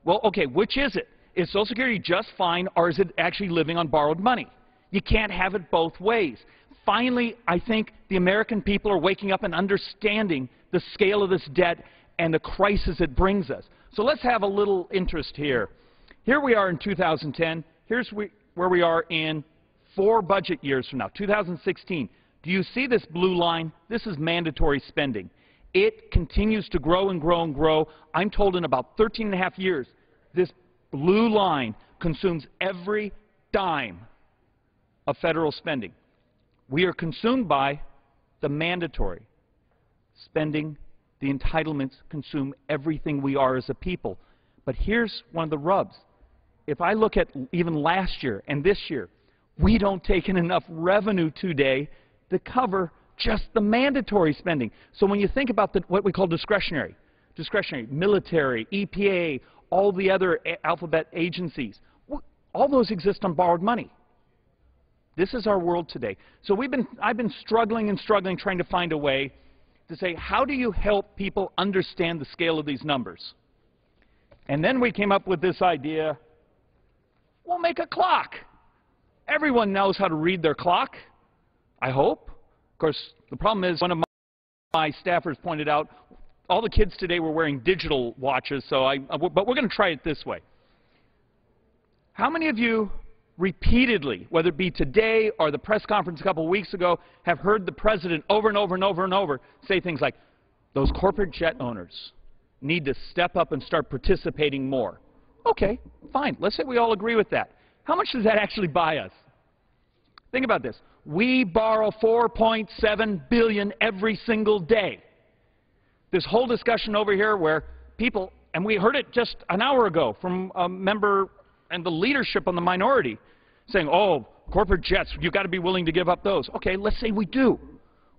Well, okay, which is it? Is Social Security just fine, or is it actually living on borrowed money? You can't have it both ways. Finally, I think the American people are waking up and understanding the scale of this debt and the crisis it brings us. So let's have a little interest here. Here we are in 2010. Here's where we are in four budget years from now, 2016. Do you see this blue line? This is mandatory spending. It continues to grow and grow and grow. I'm told in about 13 and a half years, this blue line consumes every dime of federal spending. We are consumed by the mandatory spending. The entitlements consume everything we are as a people. But here's one of the rubs. If I look at even last year and this year, we don't take in enough revenue today to cover just the mandatory spending. So when you think about the, what we call discretionary, discretionary, military, EPA, all the other alphabet agencies, all those exist on borrowed money. This is our world today. So we've been, I've been struggling and struggling trying to find a way to say, how do you help people understand the scale of these numbers? And then we came up with this idea, we'll make a clock. Everyone knows how to read their clock, I hope. Of course, the problem is one of my staffers pointed out all the kids today were wearing digital watches, so I, but we're going to try it this way. How many of you repeatedly, whether it be today or the press conference a couple of weeks ago, have heard the president over and over and over and over say things like, those corporate jet owners need to step up and start participating more. Okay, fine. Let's say we all agree with that. How much does that actually buy us? Think about this. We borrow 4.7 billion every single day. This whole discussion over here where people, and we heard it just an hour ago from a member and the leadership on the minority saying, oh, corporate jets, you've got to be willing to give up those. Okay, let's say we do.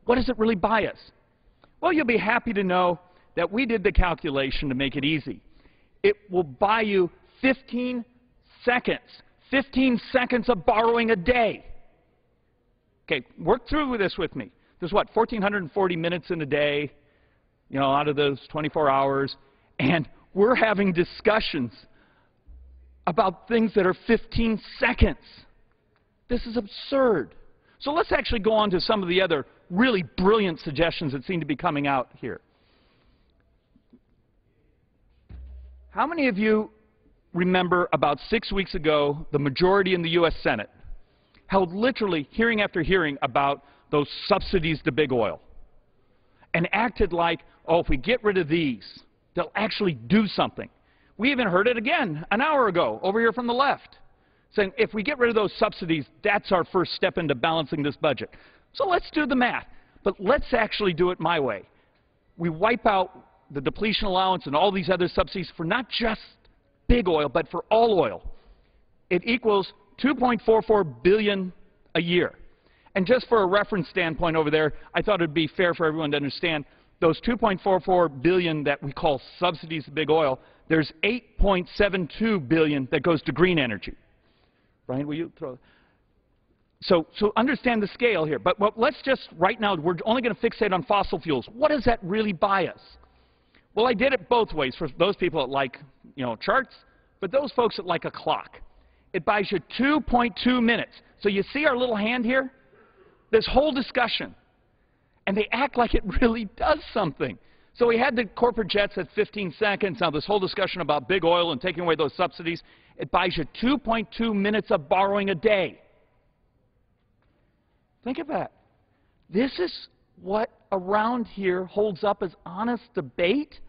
What does it really buy us? Well, you'll be happy to know that we did the calculation to make it easy. It will buy you 15 seconds, 15 seconds of borrowing a day. Okay, work through this with me. There's what, 1,440 minutes in a day, you know, out of those 24 hours, and we're having discussions about things that are 15 seconds. This is absurd. So let's actually go on to some of the other really brilliant suggestions that seem to be coming out here. How many of you remember about six weeks ago the majority in the U.S. Senate held literally hearing after hearing about those subsidies to big oil and acted like, oh, if we get rid of these, they'll actually do something. We even heard it again an hour ago over here from the left, saying if we get rid of those subsidies, that's our first step into balancing this budget. So let's do the math. But let's actually do it my way. We wipe out the depletion allowance and all these other subsidies for not just big oil, but for all oil. It equals 2.44 billion a year. And just for a reference standpoint over there, I thought it would be fair for everyone to understand those 2.44 billion that we call subsidies to big oil, there's 8.72 billion that goes to green energy. Brian, will you throw? So, so understand the scale here. But well, let's just, right now, we're only going to fixate on fossil fuels. What does that really buy us? Well, I did it both ways for those people that like, you know, charts, but those folks that like a clock. It buys you 2.2 minutes. So you see our little hand here? This whole discussion. And they act like it really does something. So we had the corporate jets at 15 seconds. Now this whole discussion about big oil and taking away those subsidies, it buys you 2.2 minutes of borrowing a day. Think of that. This is what around here holds up as honest debate?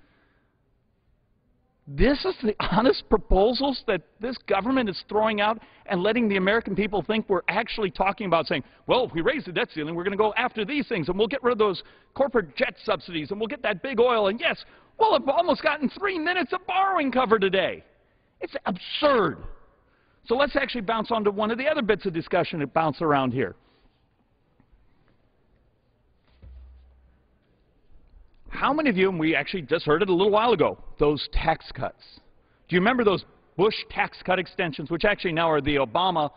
This is the honest proposals that this government is throwing out and letting the American people think we're actually talking about saying, well, if we raise the debt ceiling, we're going to go after these things and we'll get rid of those corporate jet subsidies and we'll get that big oil. And yes, we'll have almost gotten three minutes of borrowing cover today. It's absurd. So let's actually bounce on to one of the other bits of discussion that bounce around here. How many of you, and we actually just heard it a little while ago, those tax cuts? Do you remember those Bush tax cut extensions, which actually now are the Obama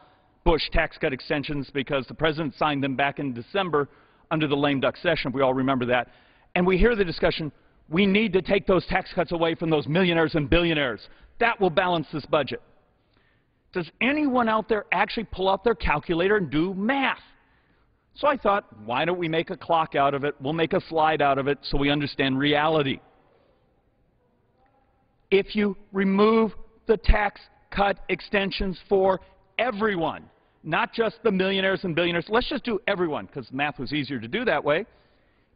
Bush tax cut extensions because the president signed them back in December under the lame duck session, if we all remember that. And we hear the discussion, we need to take those tax cuts away from those millionaires and billionaires. That will balance this budget. Does anyone out there actually pull out their calculator and do math? So I thought, why don't we make a clock out of it? We'll make a slide out of it so we understand reality. If you remove the tax cut extensions for everyone, not just the millionaires and billionaires, let's just do everyone because math was easier to do that way,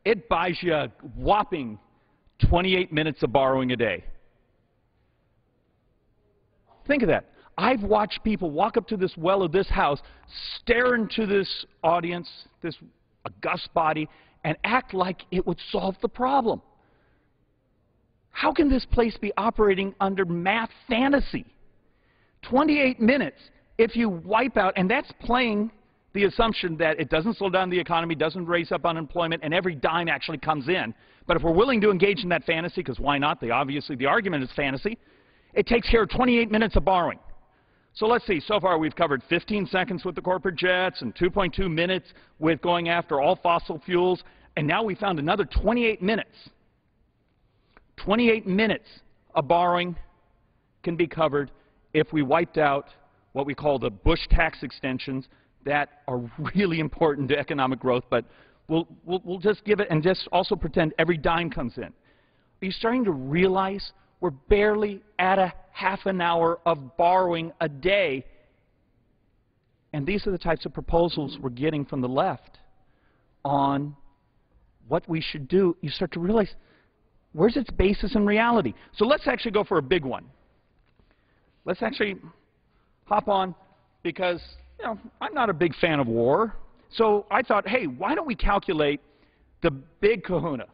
it buys you a whopping 28 minutes of borrowing a day. Think of that. I've watched people walk up to this well of this house, stare into this audience, this august body, and act like it would solve the problem. How can this place be operating under math fantasy? 28 minutes if you wipe out, and that's playing the assumption that it doesn't slow down the economy, doesn't raise up unemployment, and every dime actually comes in. But if we're willing to engage in that fantasy, because why not? The, obviously, the argument is fantasy. It takes care of 28 minutes of borrowing. So let's see. So far, we've covered 15 seconds with the corporate jets and 2.2 minutes with going after all fossil fuels. And now we found another 28 minutes. 28 minutes of borrowing can be covered if we wiped out what we call the Bush tax extensions that are really important to economic growth, but we'll, we'll, we'll just give it and just also pretend every dime comes in. Are you starting to realize we're barely at a half an hour of borrowing a day. And these are the types of proposals we're getting from the left on what we should do. You start to realize where's its basis in reality. So let's actually go for a big one. Let's actually hop on because you know, I'm not a big fan of war. So I thought, hey, why don't we calculate the big kahuna?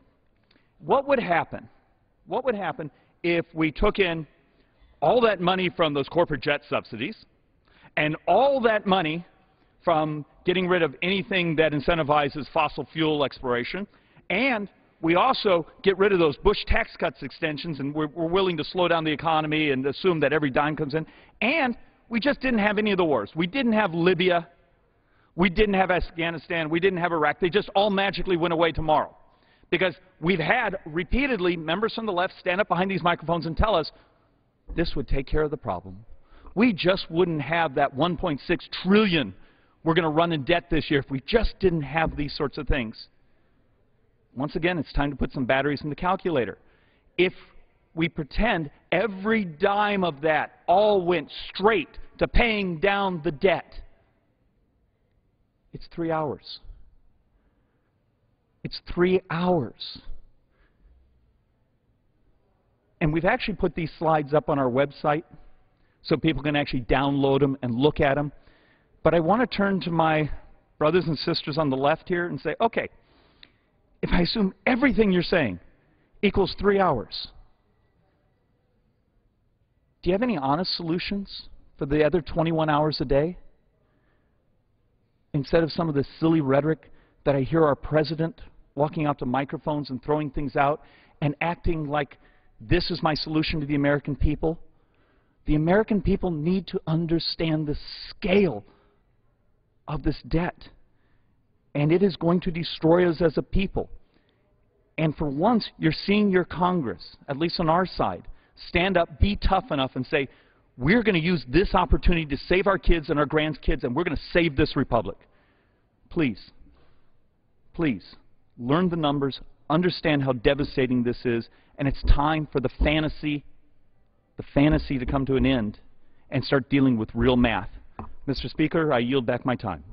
What would happen? What would happen if we took in all that money from those corporate jet subsidies and all that money from getting rid of anything that incentivizes fossil fuel exploration, and we also get rid of those Bush tax cuts extensions, and we're, we're, willing to slow down the economy and assume that every dime comes in, and we just didn't have any of the wars. We didn't have Libya. We didn't have Afghanistan. We didn't have Iraq. They just all magically went away tomorrow. Because we've had repeatedly members from the left stand up behind these microphones and tell us this would take care of the problem. We just wouldn't have that 1.6 trillion we're going to run in debt this year if we just didn't have these sorts of things. Once again, it's time to put some batteries in the calculator. If we pretend every dime of that all went straight to paying down the debt, it's three hours. It's three hours. And we've actually put these slides up on our website so people can actually download them and look at them. But I want to turn to my brothers and sisters on the left here and say, okay, if I assume everything you're saying equals three hours, do you have any honest solutions for the other 21 hours a day? Instead of some of the silly rhetoric that I hear our president walking out to microphones and throwing things out and acting like this is my solution to the American people. The American people need to understand the scale of this debt. And it is going to destroy us as a people. And for once, you're seeing your Congress, at least on our side, stand up, be tough enough, and say, we're going to use this opportunity to save our kids and our grandkids, and we're going to save this republic. Please, please, learn the numbers, understand how devastating this is, and it's time for the fantasy, the fantasy to come to an end and start dealing with real math. Mr. Speaker, I yield back my time.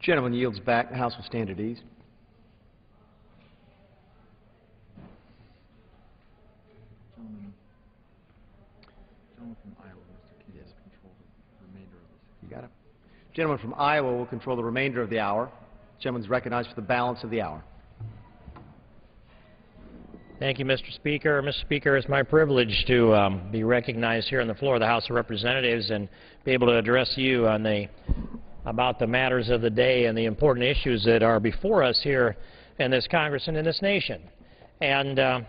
Gentleman yields back. The House will stand at ease. Gentleman from Iowa will control the remainder of the hour. Gentleman is recognized for the balance of the hour. Thank you, Mr. Speaker. Mr. Speaker, it's my privilege to um, be recognized here on the floor of the House of Representatives and be able to address you on the about the matters of the day and the important issues that are before us here in this Congress and in this nation. And, uh,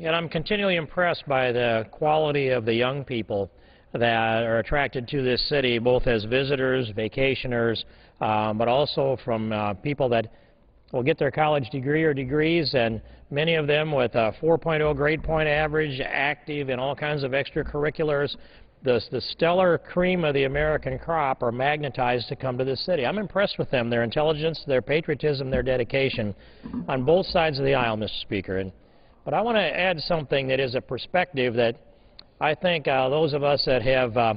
and I'm continually impressed by the quality of the young people that are attracted to this city, both as visitors, vacationers, um, but also from uh, people that will get their college degree or degrees, and many of them with a 4.0 grade point average, active in all kinds of extracurriculars. The, the stellar cream of the American crop are magnetized to come to this city. I'm impressed with them, their intelligence, their patriotism, their dedication on both sides of the aisle, Mr. Speaker. And, but I want to add something that is a perspective that I think uh, those of us that have uh,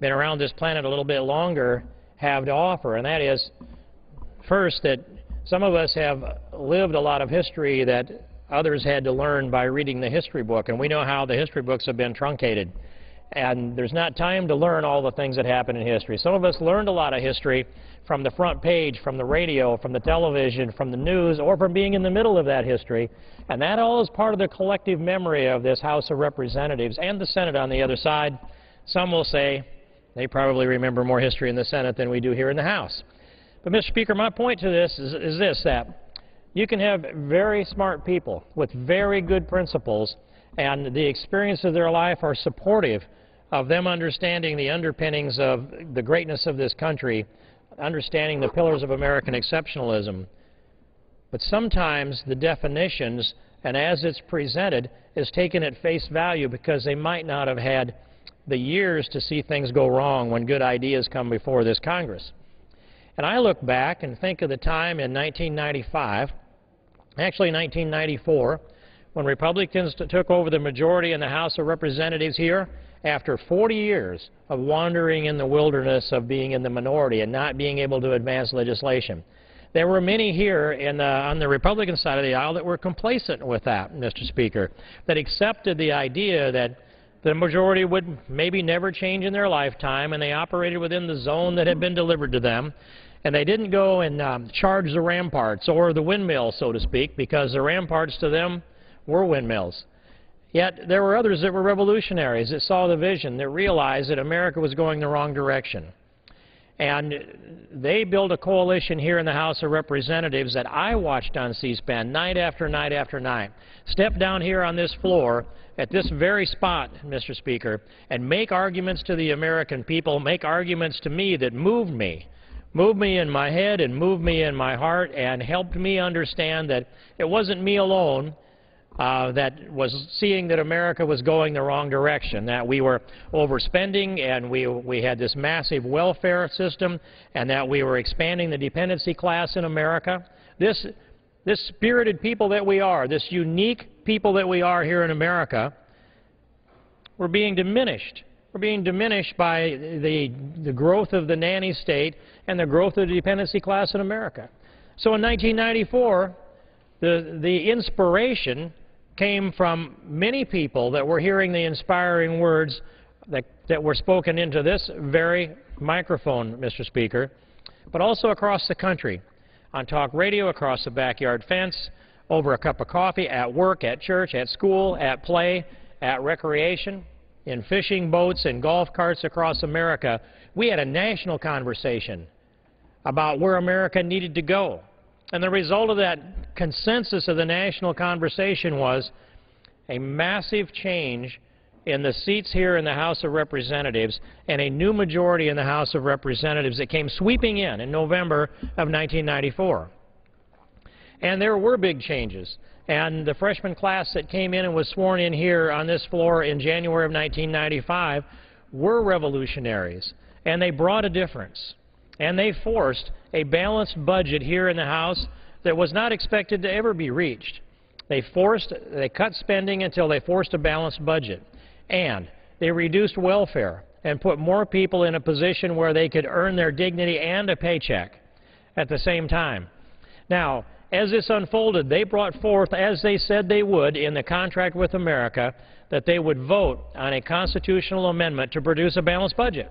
been around this planet a little bit longer have to offer, and that is, first, that some of us have lived a lot of history that others had to learn by reading the history book, and we know how the history books have been truncated. And there's not time to learn all the things that happened in history. Some of us learned a lot of history from the front page, from the radio, from the television, from the news, or from being in the middle of that history. And that all is part of the collective memory of this House of Representatives and the Senate on the other side. Some will say they probably remember more history in the Senate than we do here in the House. But, Mr. Speaker, my point to this is, is this, that you can have very smart people with very good principles, and the experience of their life are supportive of them understanding the underpinnings of the greatness of this country, understanding the pillars of American exceptionalism. But sometimes the definitions, and as it's presented, is taken at face value because they might not have had the years to see things go wrong when good ideas come before this Congress. And I look back and think of the time in 1995, actually 1994, when Republicans took over the majority in the House of Representatives here after 40 years of wandering in the wilderness of being in the minority and not being able to advance legislation. There were many here in on the Republican side of the aisle that were complacent with that, Mr. Speaker, that accepted the idea that the majority would maybe never change in their lifetime, and they operated within the zone that had been delivered to them, and they didn't go and um, charge the ramparts or the windmills, so to speak, because the ramparts to them were windmills. Yet there were others that were revolutionaries that saw the vision, that realized that America was going the wrong direction. And they built a coalition here in the House of Representatives that I watched on C-SPAN night after night after night. Step down here on this floor at this very spot, Mr. Speaker, and make arguments to the American people, make arguments to me that moved me moved me in my head and moved me in my heart and helped me understand that it wasn't me alone uh, that was seeing that America was going the wrong direction, that we were overspending and we, we had this massive welfare system and that we were expanding the dependency class in America. This, this spirited people that we are, this unique people that we are here in America, we're being diminished we're being diminished by the, the growth of the nanny state and the growth of the dependency class in America. So in 1994, the, the inspiration came from many people that were hearing the inspiring words that, that were spoken into this very microphone, Mr. Speaker, but also across the country, on talk radio, across the backyard fence, over a cup of coffee, at work, at church, at school, at play, at recreation, in fishing boats and golf carts across America, we had a national conversation about where America needed to go. And the result of that consensus of the national conversation was a massive change in the seats here in the House of Representatives and a new majority in the House of Representatives that came sweeping in in November of 1994. And there were big changes. And the freshman class that came in and was sworn in here on this floor in January of 1995 were revolutionaries. And they brought a difference. And they forced a balanced budget here in the House that was not expected to ever be reached. They forced, they cut spending until they forced a balanced budget. And they reduced welfare and put more people in a position where they could earn their dignity and a paycheck at the same time. Now, as this unfolded, they brought forth, as they said they would in the contract with America, that they would vote on a constitutional amendment to produce a balanced budget.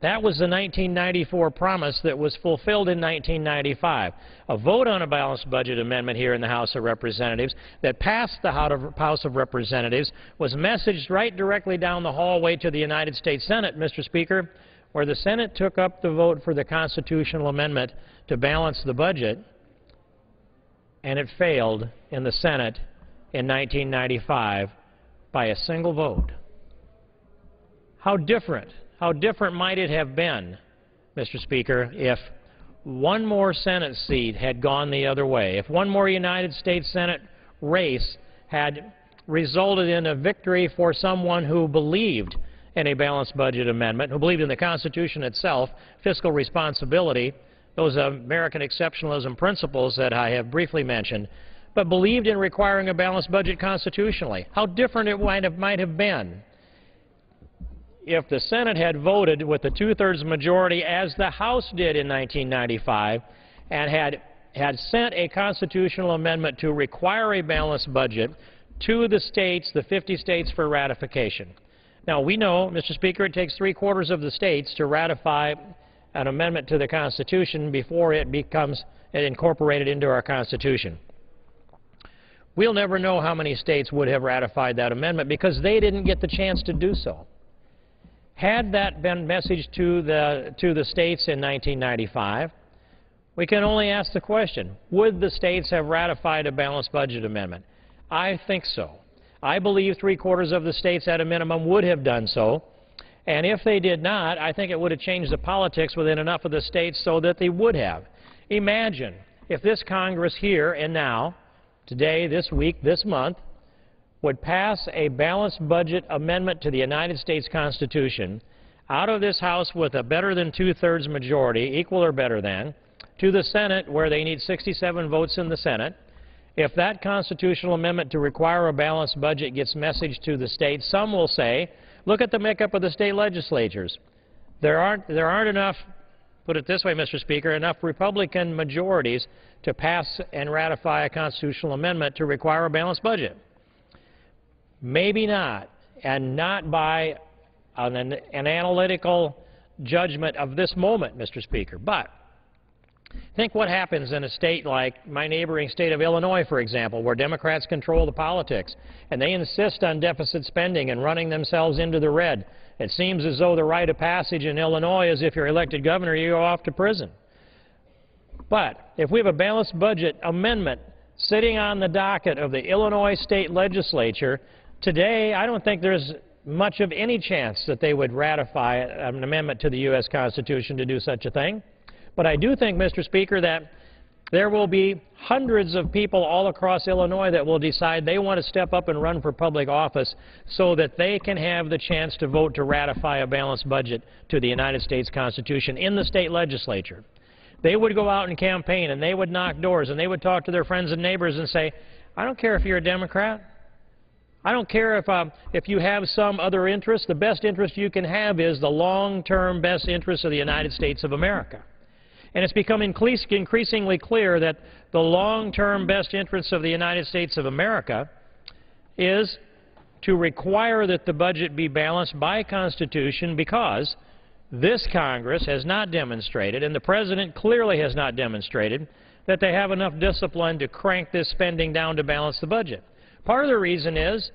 That was the 1994 promise that was fulfilled in 1995. A vote on a balanced budget amendment here in the House of Representatives that passed the House of Representatives was messaged right directly down the hallway to the United States Senate, Mr. Speaker, where the Senate took up the vote for the constitutional amendment to balance the budget, and it failed in the Senate in 1995 by a single vote. How different how different might it have been, Mr. Speaker, if one more Senate seat had gone the other way, if one more United States Senate race had resulted in a victory for someone who believed in a balanced budget amendment, who believed in the Constitution itself, fiscal responsibility, those American exceptionalism principles that I have briefly mentioned, but believed in requiring a balanced budget constitutionally. How different it might have, might have been if the Senate had voted with a two-thirds majority as the House did in 1995 and had, had sent a constitutional amendment to require a balanced budget to the states, the 50 states, for ratification. Now, we know, Mr. Speaker, it takes three-quarters of the states to ratify an amendment to the Constitution before it becomes incorporated into our Constitution. We'll never know how many states would have ratified that amendment because they didn't get the chance to do so. Had that been messaged to the, to the states in 1995, we can only ask the question, would the states have ratified a balanced budget amendment? I think so. I believe three-quarters of the states at a minimum would have done so. And if they did not, I think it would have changed the politics within enough of the states so that they would have. Imagine if this Congress here and now, today, this week, this month, would pass a balanced budget amendment to the United States Constitution out of this House with a better than two-thirds majority, equal or better than, to the Senate where they need 67 votes in the Senate. If that constitutional amendment to require a balanced budget gets messaged to the states, some will say, look at the makeup of the state legislatures. There aren't, there aren't enough, put it this way, Mr. Speaker, enough Republican majorities to pass and ratify a constitutional amendment to require a balanced budget. Maybe not, and not by an, an analytical judgment of this moment, Mr. Speaker. But think what happens in a state like my neighboring state of Illinois, for example, where Democrats control the politics, and they insist on deficit spending and running themselves into the red. It seems as though the rite of passage in Illinois is if you're elected governor, you go off to prison. But if we have a balanced budget amendment sitting on the docket of the Illinois state legislature Today, I don't think there's much of any chance that they would ratify an amendment to the U.S. Constitution to do such a thing. But I do think, Mr. Speaker, that there will be hundreds of people all across Illinois that will decide they want to step up and run for public office so that they can have the chance to vote to ratify a balanced budget to the United States Constitution in the state legislature. They would go out and campaign and they would knock doors and they would talk to their friends and neighbors and say, I don't care if you're a Democrat. I don't care if, um, if you have some other interest. The best interest you can have is the long-term best interest of the United States of America. And it's become increasingly clear that the long-term best interest of the United States of America is to require that the budget be balanced by Constitution because this Congress has not demonstrated, and the President clearly has not demonstrated, that they have enough discipline to crank this spending down to balance the budget. Part of the reason is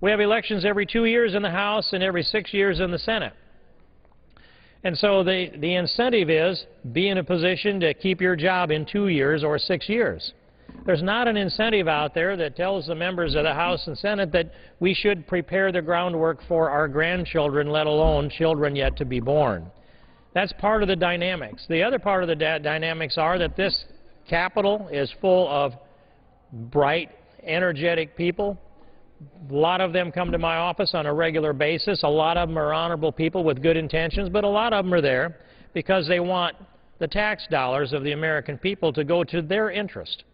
we have elections every two years in the House and every six years in the Senate. And so the, the incentive is be in a position to keep your job in two years or six years. There's not an incentive out there that tells the members of the House and Senate that we should prepare the groundwork for our grandchildren, let alone children yet to be born. That's part of the dynamics. The other part of the dynamics are that this capital is full of bright, energetic people. A lot of them come to my office on a regular basis. A lot of them are honorable people with good intentions, but a lot of them are there because they want the tax dollars of the American people to go to their interest.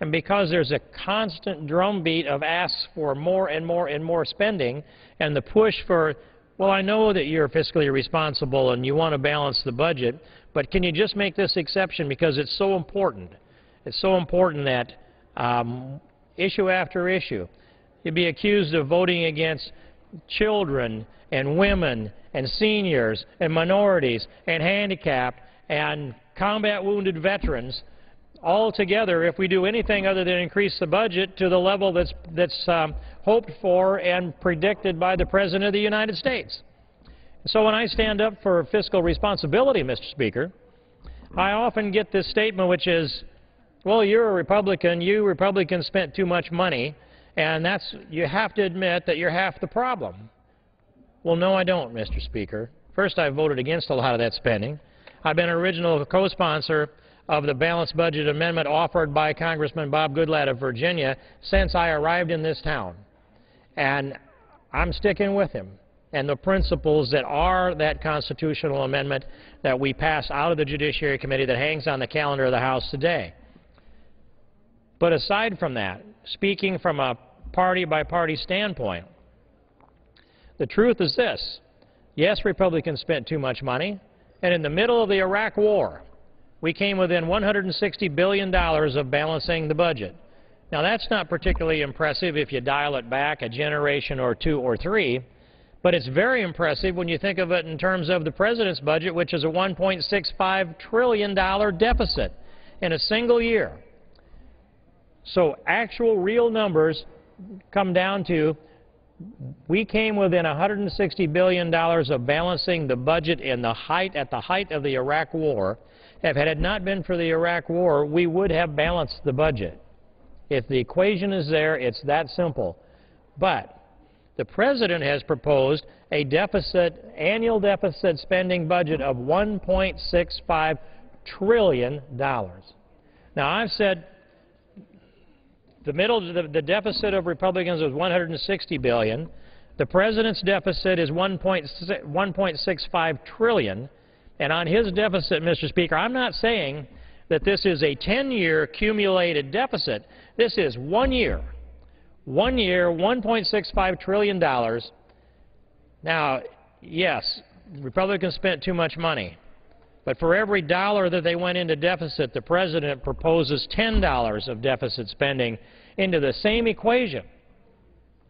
And because there's a constant drumbeat of asks for more and more and more spending and the push for, well, I know that you're fiscally responsible and you want to balance the budget, but can you just make this exception because it's so important? It's so important that um, issue after issue, you'd be accused of voting against children and women and seniors and minorities and handicapped and combat wounded veterans all together if we do anything other than increase the budget to the level that's, that's um, hoped for and predicted by the President of the United States. So when I stand up for fiscal responsibility, Mr. Speaker, I often get this statement which is, well, you're a Republican, you Republicans spent too much money, and that's, you have to admit that you're half the problem. Well, no, I don't, Mr. Speaker. First, I voted against a lot of that spending. I've been an original co-sponsor of the balanced budget amendment offered by Congressman Bob Goodlatte of Virginia since I arrived in this town. And I'm sticking with him and the principles that are that constitutional amendment that we passed out of the Judiciary Committee that hangs on the calendar of the House today. But aside from that, speaking from a party-by-party -party standpoint, the truth is this. Yes, Republicans spent too much money, and in the middle of the Iraq War, we came within $160 billion of balancing the budget. Now, that's not particularly impressive if you dial it back a generation or two or three, but it's very impressive when you think of it in terms of the President's budget, which is a $1.65 trillion deficit in a single year. So actual real numbers come down to we came within $160 billion of balancing the budget in the height, at the height of the Iraq War. If it not been for the Iraq War, we would have balanced the budget. If the equation is there, it's that simple. But the President has proposed a deficit, annual deficit spending budget of $1.65 trillion. Now, I've said the middle, the, the deficit of Republicans was 160 billion. The president's deficit is 1.65 trillion. And on his deficit, Mr. Speaker, I'm not saying that this is a 10-year accumulated deficit. This is one year. One year, $1.65 trillion. Now, yes, Republicans spent too much money. But for every dollar that they went into deficit, the President proposes $10 of deficit spending into the same equation.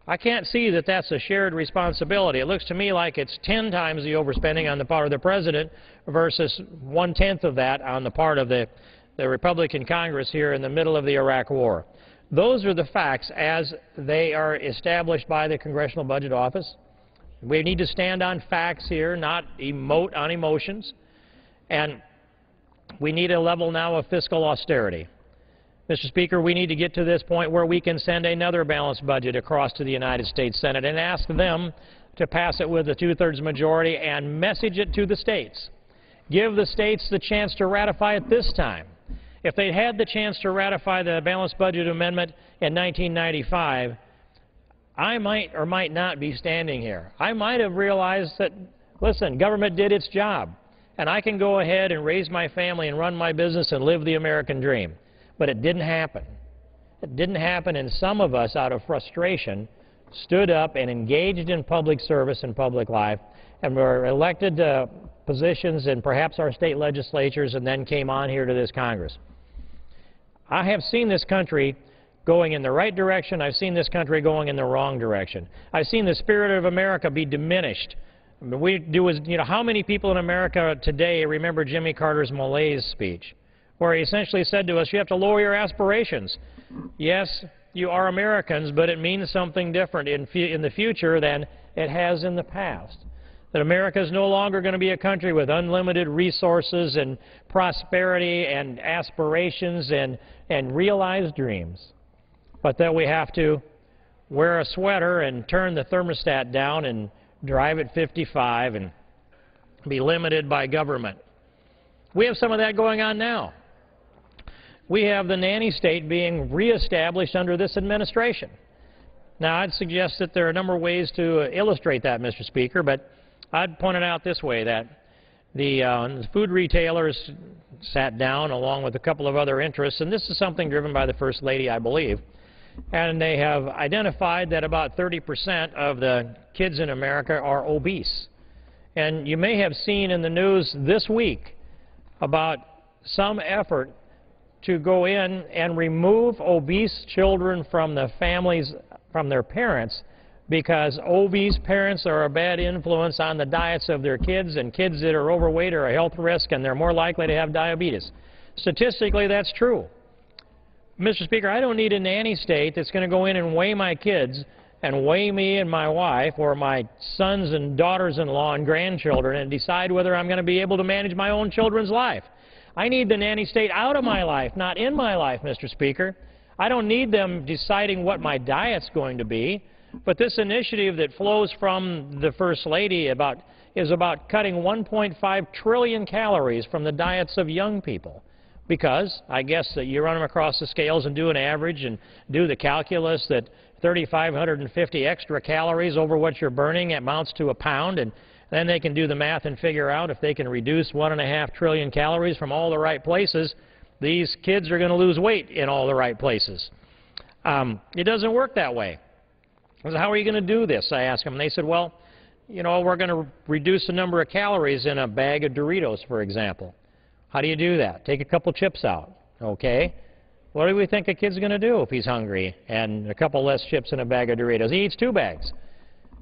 I can't see that that's a shared responsibility. It looks to me like it's 10 times the overspending on the part of the President versus one-tenth of that on the part of the, the Republican Congress here in the middle of the Iraq War. Those are the facts as they are established by the Congressional Budget Office. We need to stand on facts here, not emote on emotions. And we need a level now of fiscal austerity. Mr. Speaker, we need to get to this point where we can send another balanced budget across to the United States Senate and ask them to pass it with a two-thirds majority and message it to the states. Give the states the chance to ratify it this time. If they'd had the chance to ratify the balanced budget amendment in 1995, I might or might not be standing here. I might have realized that, listen, government did its job and I can go ahead and raise my family and run my business and live the American dream. But it didn't happen. It didn't happen, and some of us, out of frustration, stood up and engaged in public service and public life and were elected to positions in perhaps our state legislatures and then came on here to this Congress. I have seen this country going in the right direction. I've seen this country going in the wrong direction. I've seen the spirit of America be diminished we do is, you know, how many people in America today remember Jimmy Carter's malaise speech, where he essentially said to us, you have to lower your aspirations. Yes, you are Americans, but it means something different in, in the future than it has in the past. That America is no longer going to be a country with unlimited resources and prosperity and aspirations and, and realized dreams, but that we have to wear a sweater and turn the thermostat down and drive at 55 and be limited by government. We have some of that going on now. We have the nanny state being reestablished under this administration. Now, I'd suggest that there are a number of ways to illustrate that, Mr. Speaker, but I'd point it out this way, that the, uh, the food retailers sat down along with a couple of other interests, and this is something driven by the First Lady, I believe, and they have identified that about 30% of the kids in America are obese. And you may have seen in the news this week about some effort to go in and remove obese children from the families, from their parents, because obese parents are a bad influence on the diets of their kids, and kids that are overweight are a health risk, and they're more likely to have diabetes. Statistically, that's true. Mr. Speaker, I don't need a nanny state that's going to go in and weigh my kids and weigh me and my wife or my sons and daughters-in-law and grandchildren and decide whether I'm going to be able to manage my own children's life. I need the nanny state out of my life, not in my life, Mr. Speaker. I don't need them deciding what my diet's going to be. But this initiative that flows from the First Lady about, is about cutting 1.5 trillion calories from the diets of young people. Because I guess that you run them across the scales and do an average and do the calculus that 3,550 extra calories over what you're burning amounts to a pound, and then they can do the math and figure out if they can reduce one and a half trillion calories from all the right places, these kids are going to lose weight in all the right places. Um, it doesn't work that way. I said, how are you going to do this? I asked them. And they said, well, you know, we're going to reduce the number of calories in a bag of Doritos, for example. How do you do that? Take a couple chips out. Okay. What do we think a kid's going to do if he's hungry and a couple less chips in a bag of Doritos? He eats two bags.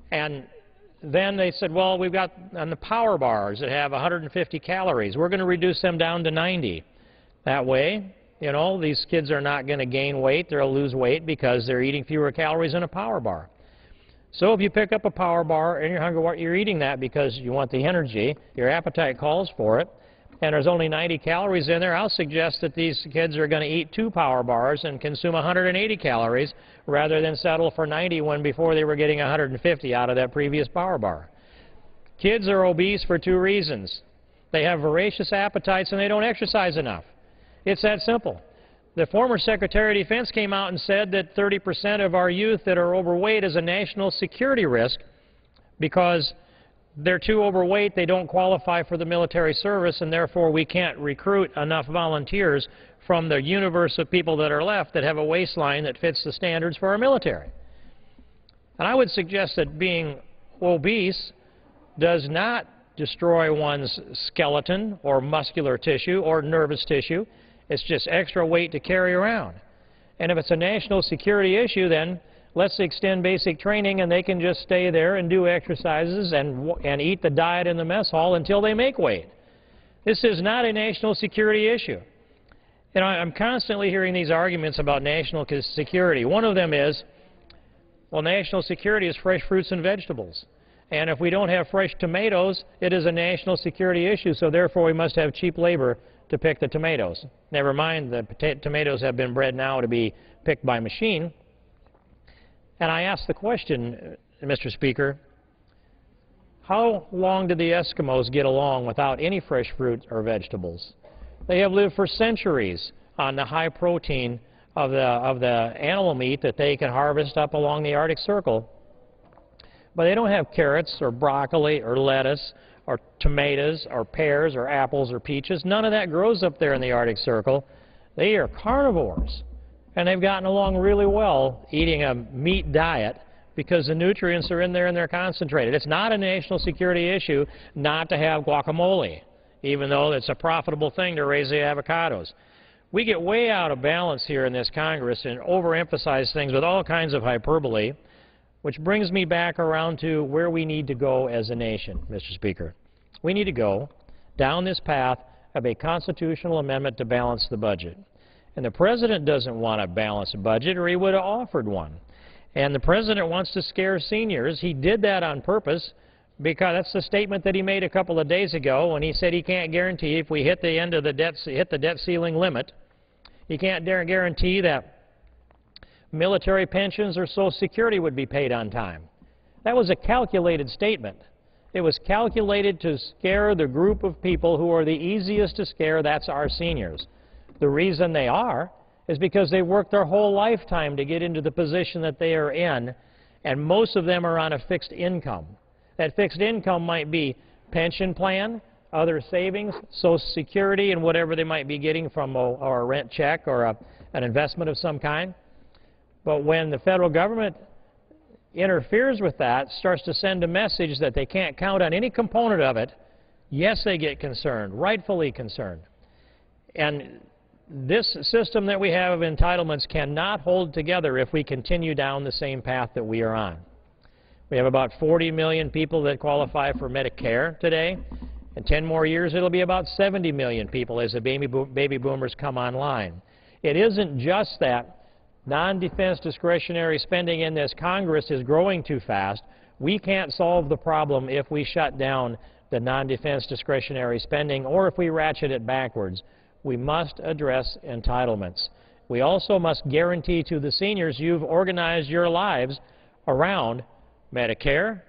And then they said, well, we've got on the power bars that have 150 calories. We're going to reduce them down to 90. That way, you know, these kids are not going to gain weight. They'll lose weight because they're eating fewer calories in a power bar. So if you pick up a power bar and you're hungry, you're eating that because you want the energy, your appetite calls for it, and there's only 90 calories in there, I'll suggest that these kids are going to eat two power bars and consume 180 calories rather than settle for 90 when before they were getting 150 out of that previous power bar. Kids are obese for two reasons. They have voracious appetites and they don't exercise enough. It's that simple. The former Secretary of Defense came out and said that 30% of our youth that are overweight is a national security risk because they're too overweight, they don't qualify for the military service, and therefore we can't recruit enough volunteers from the universe of people that are left that have a waistline that fits the standards for our military. And I would suggest that being obese does not destroy one's skeleton or muscular tissue or nervous tissue. It's just extra weight to carry around. And if it's a national security issue, then let's extend basic training and they can just stay there and do exercises and, and eat the diet in the mess hall until they make weight. This is not a national security issue. Know, I'm constantly hearing these arguments about national security. One of them is, well, national security is fresh fruits and vegetables. And if we don't have fresh tomatoes, it is a national security issue, so therefore we must have cheap labor to pick the tomatoes. Never mind, the tomatoes have been bred now to be picked by machine. And I ask the question, uh, Mr. Speaker, how long did the Eskimos get along without any fresh fruit or vegetables? They have lived for centuries on the high protein of the, of the animal meat that they can harvest up along the Arctic Circle. But they don't have carrots or broccoli or lettuce or tomatoes or pears or apples or peaches. None of that grows up there in the Arctic Circle. They are carnivores. And they've gotten along really well eating a meat diet because the nutrients are in there and they're concentrated. It's not a national security issue not to have guacamole, even though it's a profitable thing to raise the avocados. We get way out of balance here in this Congress and overemphasize things with all kinds of hyperbole. Which brings me back around to where we need to go as a nation, Mr. Speaker. We need to go down this path of a constitutional amendment to balance the budget. And the President doesn't want a balanced budget, or he would have offered one. And the President wants to scare seniors. He did that on purpose because that's the statement that he made a couple of days ago when he said he can't guarantee if we hit the end of the debt, hit the debt ceiling limit, he can't guarantee that military pensions or Social Security would be paid on time. That was a calculated statement. It was calculated to scare the group of people who are the easiest to scare, that's our seniors. The reason they are is because they worked their whole lifetime to get into the position that they are in, and most of them are on a fixed income. That fixed income might be pension plan, other savings, Social Security, and whatever they might be getting from a, or a rent check or a, an investment of some kind. But when the federal government interferes with that, starts to send a message that they can't count on any component of it, yes, they get concerned, rightfully concerned. And this system that we have of entitlements cannot hold together if we continue down the same path that we are on. We have about 40 million people that qualify for Medicare today. In 10 more years, it'll be about 70 million people as the baby, bo baby boomers come online. It isn't just that non-defense discretionary spending in this Congress is growing too fast. We can't solve the problem if we shut down the non-defense discretionary spending or if we ratchet it backwards. We must address entitlements. We also must guarantee to the seniors you've organized your lives around Medicare,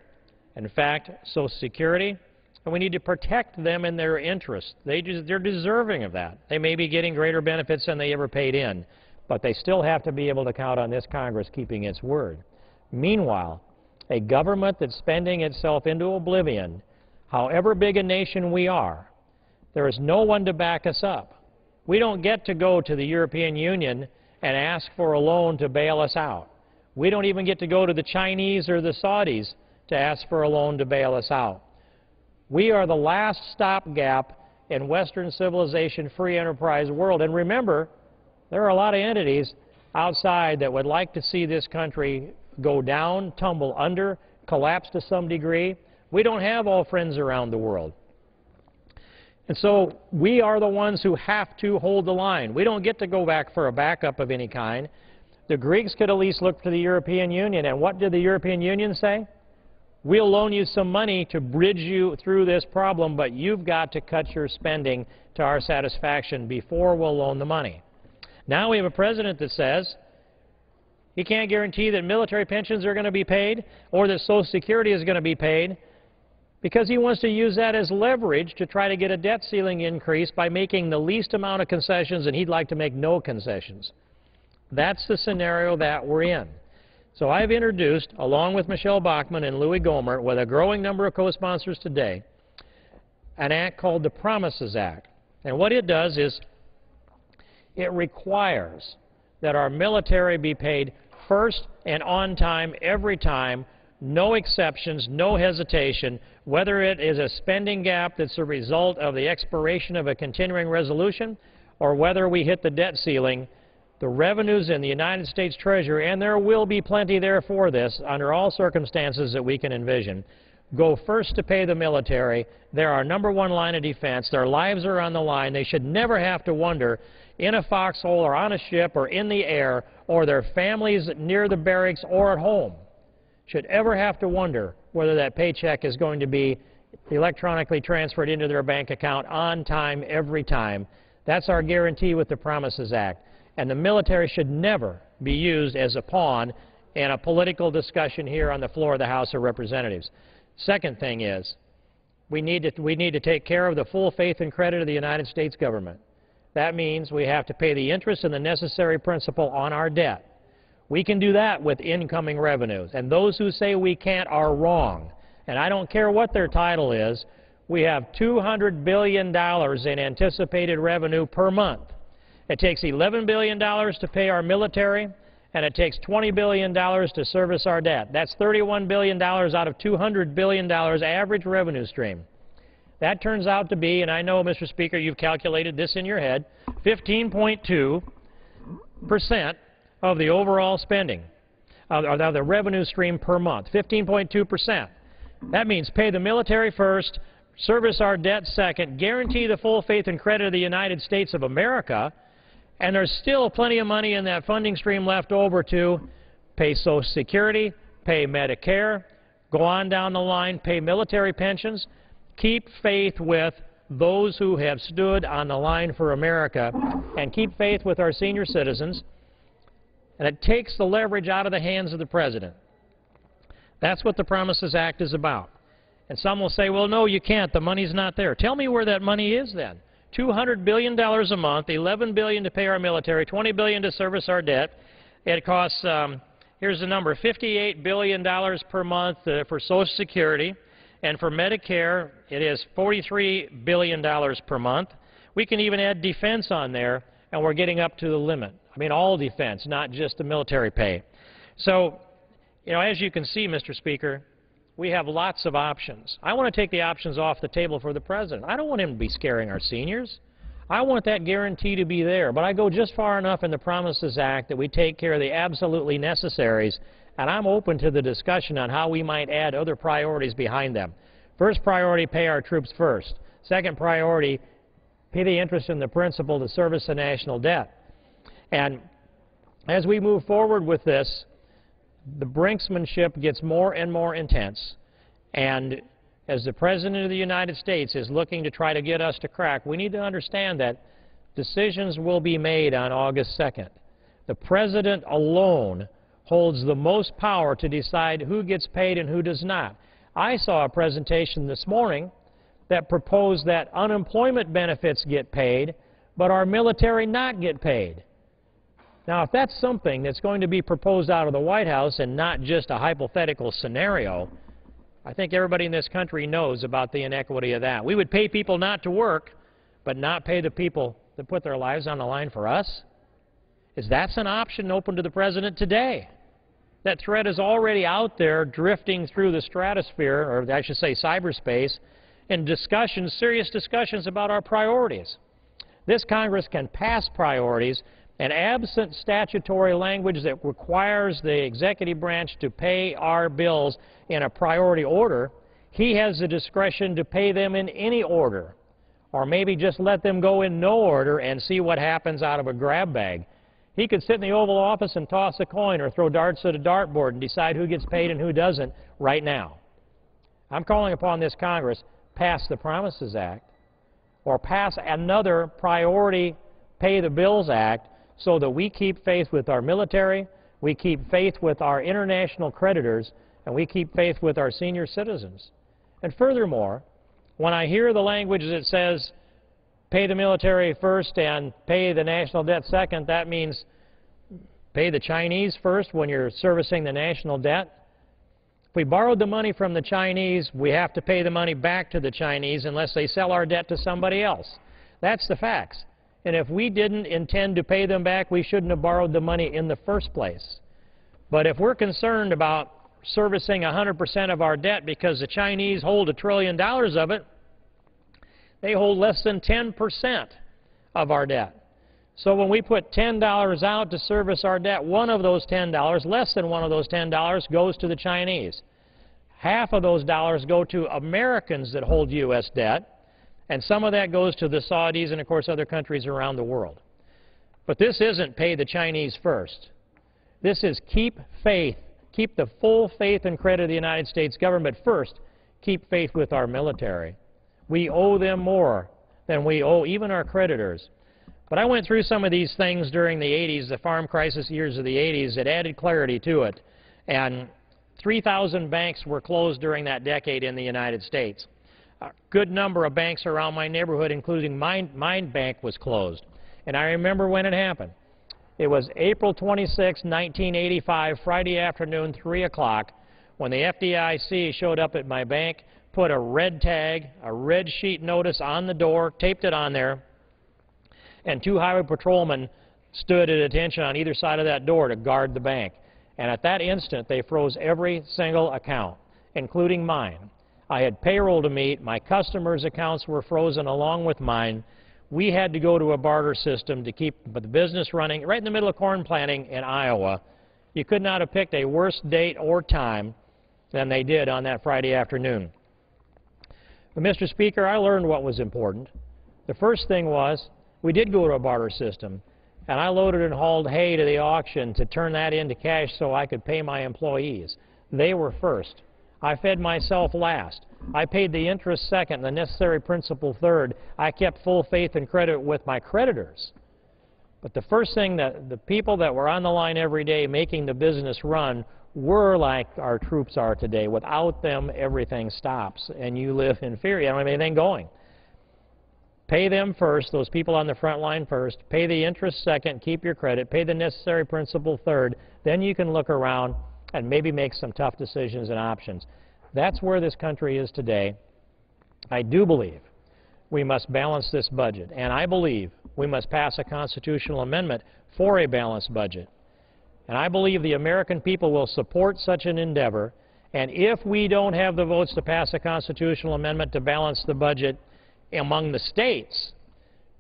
in fact, Social Security, and we need to protect them in their interests. They they're deserving of that. They may be getting greater benefits than they ever paid in, but they still have to be able to count on this Congress keeping its word. Meanwhile, a government that's spending itself into oblivion, however big a nation we are, there is no one to back us up. We don't get to go to the European Union and ask for a loan to bail us out. We don't even get to go to the Chinese or the Saudis to ask for a loan to bail us out. We are the last stopgap in Western civilization, free enterprise world. And remember, there are a lot of entities outside that would like to see this country go down, tumble under, collapse to some degree. We don't have all friends around the world. And so we are the ones who have to hold the line. We don't get to go back for a backup of any kind. The Greeks could at least look to the European Union. And what did the European Union say? We'll loan you some money to bridge you through this problem, but you've got to cut your spending to our satisfaction before we'll loan the money. Now we have a president that says he can't guarantee that military pensions are going to be paid or that Social Security is going to be paid because he wants to use that as leverage to try to get a debt ceiling increase by making the least amount of concessions, and he'd like to make no concessions. That's the scenario that we're in. So I've introduced, along with Michele Bachmann and Louie Gohmert, with a growing number of co-sponsors today, an act called the Promises Act. And what it does is it requires that our military be paid first and on time every time, no exceptions, no hesitation, whether it is a spending gap that's a result of the expiration of a continuing resolution or whether we hit the debt ceiling the revenues in the United States Treasury, and there will be plenty there for this under all circumstances that we can envision, go first to pay the military. They're our number one line of defense. Their lives are on the line. They should never have to wonder in a foxhole or on a ship or in the air or their families near the barracks or at home should ever have to wonder whether that paycheck is going to be electronically transferred into their bank account on time every time. That's our guarantee with the Promises Act and the military should never be used as a pawn in a political discussion here on the floor of the House of Representatives. Second thing is, we need to, we need to take care of the full faith and credit of the United States government. That means we have to pay the interest and the necessary principal on our debt. We can do that with incoming revenues, and those who say we can't are wrong. And I don't care what their title is, we have $200 billion in anticipated revenue per month. It takes $11 billion to pay our military, and it takes $20 billion to service our debt. That's $31 billion out of $200 billion average revenue stream. That turns out to be, and I know, Mr. Speaker, you've calculated this in your head, 15.2 percent of the overall spending, of, the revenue stream per month, 15.2 percent. That means pay the military first, service our debt second, guarantee the full faith and credit of the United States of America, and there's still plenty of money in that funding stream left over to pay Social Security, pay Medicare, go on down the line, pay military pensions, keep faith with those who have stood on the line for America, and keep faith with our senior citizens. And it takes the leverage out of the hands of the President. That's what the Promises Act is about. And some will say, well, no, you can't. The money's not there. Tell me where that money is then. $200 billion a month, 11 billion to pay our military, 20 billion to service our debt. It costs, um, here's the number, $58 billion per month uh, for Social Security. And for Medicare, it is $43 billion per month. We can even add defense on there, and we're getting up to the limit. I mean, all defense, not just the military pay. So, you know, as you can see, Mr. Speaker, we have lots of options. I want to take the options off the table for the president. I don't want him to be scaring our seniors. I want that guarantee to be there, but I go just far enough in the Promises Act that we take care of the absolutely necessaries, and I'm open to the discussion on how we might add other priorities behind them. First priority, pay our troops first. Second priority, pay the interest and the principal to service the national debt. And as we move forward with this, the brinksmanship gets more and more intense, and as the President of the United States is looking to try to get us to crack, we need to understand that decisions will be made on August 2nd. The President alone holds the most power to decide who gets paid and who does not. I saw a presentation this morning that proposed that unemployment benefits get paid, but our military not get paid. Now, if that's something that's going to be proposed out of the White House and not just a hypothetical scenario, I think everybody in this country knows about the inequity of that. We would pay people not to work, but not pay the people that put their lives on the line for us. Is that an option open to the President today? That threat is already out there drifting through the stratosphere, or I should say cyberspace, in discussions, serious discussions about our priorities. This Congress can pass priorities, and absent statutory language that requires the executive branch to pay our bills in a priority order, he has the discretion to pay them in any order, or maybe just let them go in no order and see what happens out of a grab bag. He could sit in the Oval Office and toss a coin or throw darts at a dartboard and decide who gets paid and who doesn't right now. I'm calling upon this Congress, pass the Promises Act or pass another Priority Pay the Bills Act so that we keep faith with our military, we keep faith with our international creditors, and we keep faith with our senior citizens. And furthermore, when I hear the language that says pay the military first and pay the national debt second, that means pay the Chinese first when you're servicing the national debt. If we borrowed the money from the Chinese, we have to pay the money back to the Chinese unless they sell our debt to somebody else. That's the facts. And if we didn't intend to pay them back, we shouldn't have borrowed the money in the first place. But if we're concerned about servicing 100% of our debt because the Chinese hold a trillion dollars of it, they hold less than 10% of our debt. So when we put $10 out to service our debt, one of those $10, less than one of those $10, goes to the Chinese. Half of those dollars go to Americans that hold U.S. debt, and some of that goes to the Saudis and, of course, other countries around the world. But this isn't pay the Chinese first. This is keep faith keep the full faith and credit of the United States government first, keep faith with our military. We owe them more than we owe even our creditors. But I went through some of these things during the 80s, the farm crisis years of the 80s, that added clarity to it. And 3,000 banks were closed during that decade in the United States. A good number of banks around my neighborhood, including mine, mine Bank, was closed. And I remember when it happened. It was April 26, 1985, Friday afternoon, 3 o'clock, when the FDIC showed up at my bank, put a red tag, a red sheet notice on the door, taped it on there, and two highway patrolmen stood at attention on either side of that door to guard the bank. And at that instant, they froze every single account, including mine. I had payroll to meet. My customers' accounts were frozen along with mine we had to go to a barter system to keep the business running right in the middle of corn planting in Iowa. You could not have picked a worse date or time than they did on that Friday afternoon. But, Mr. Speaker, I learned what was important. The first thing was we did go to a barter system, and I loaded and hauled hay to the auction to turn that into cash so I could pay my employees. They were first. I fed myself last. I paid the interest second, the necessary principal third. I kept full faith and credit with my creditors. But the first thing that the people that were on the line every day making the business run were like our troops are today. Without them, everything stops, and you live in fear. You don't have anything going. Pay them first, those people on the front line first. Pay the interest second, keep your credit. Pay the necessary principal third. Then you can look around and maybe make some tough decisions and options. That's where this country is today. I do believe we must balance this budget, and I believe we must pass a constitutional amendment for a balanced budget. And I believe the American people will support such an endeavor, and if we don't have the votes to pass a constitutional amendment to balance the budget among the states,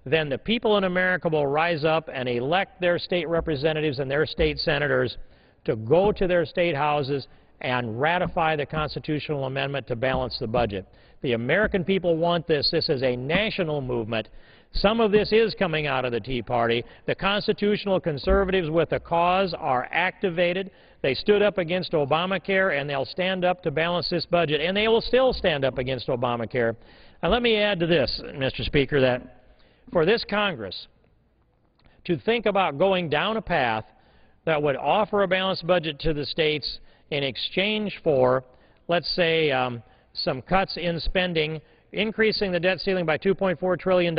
then the people in America will rise up and elect their state representatives and their state senators to go to their state houses and ratify the constitutional amendment to balance the budget. The American people want this. This is a national movement. Some of this is coming out of the Tea Party. The constitutional conservatives with a cause are activated. They stood up against Obamacare, and they'll stand up to balance this budget, and they will still stand up against Obamacare. And let me add to this, Mr. Speaker, that for this Congress to think about going down a path that would offer a balanced budget to the states in exchange for, let's say, um, some cuts in spending, increasing the debt ceiling by $2.4 trillion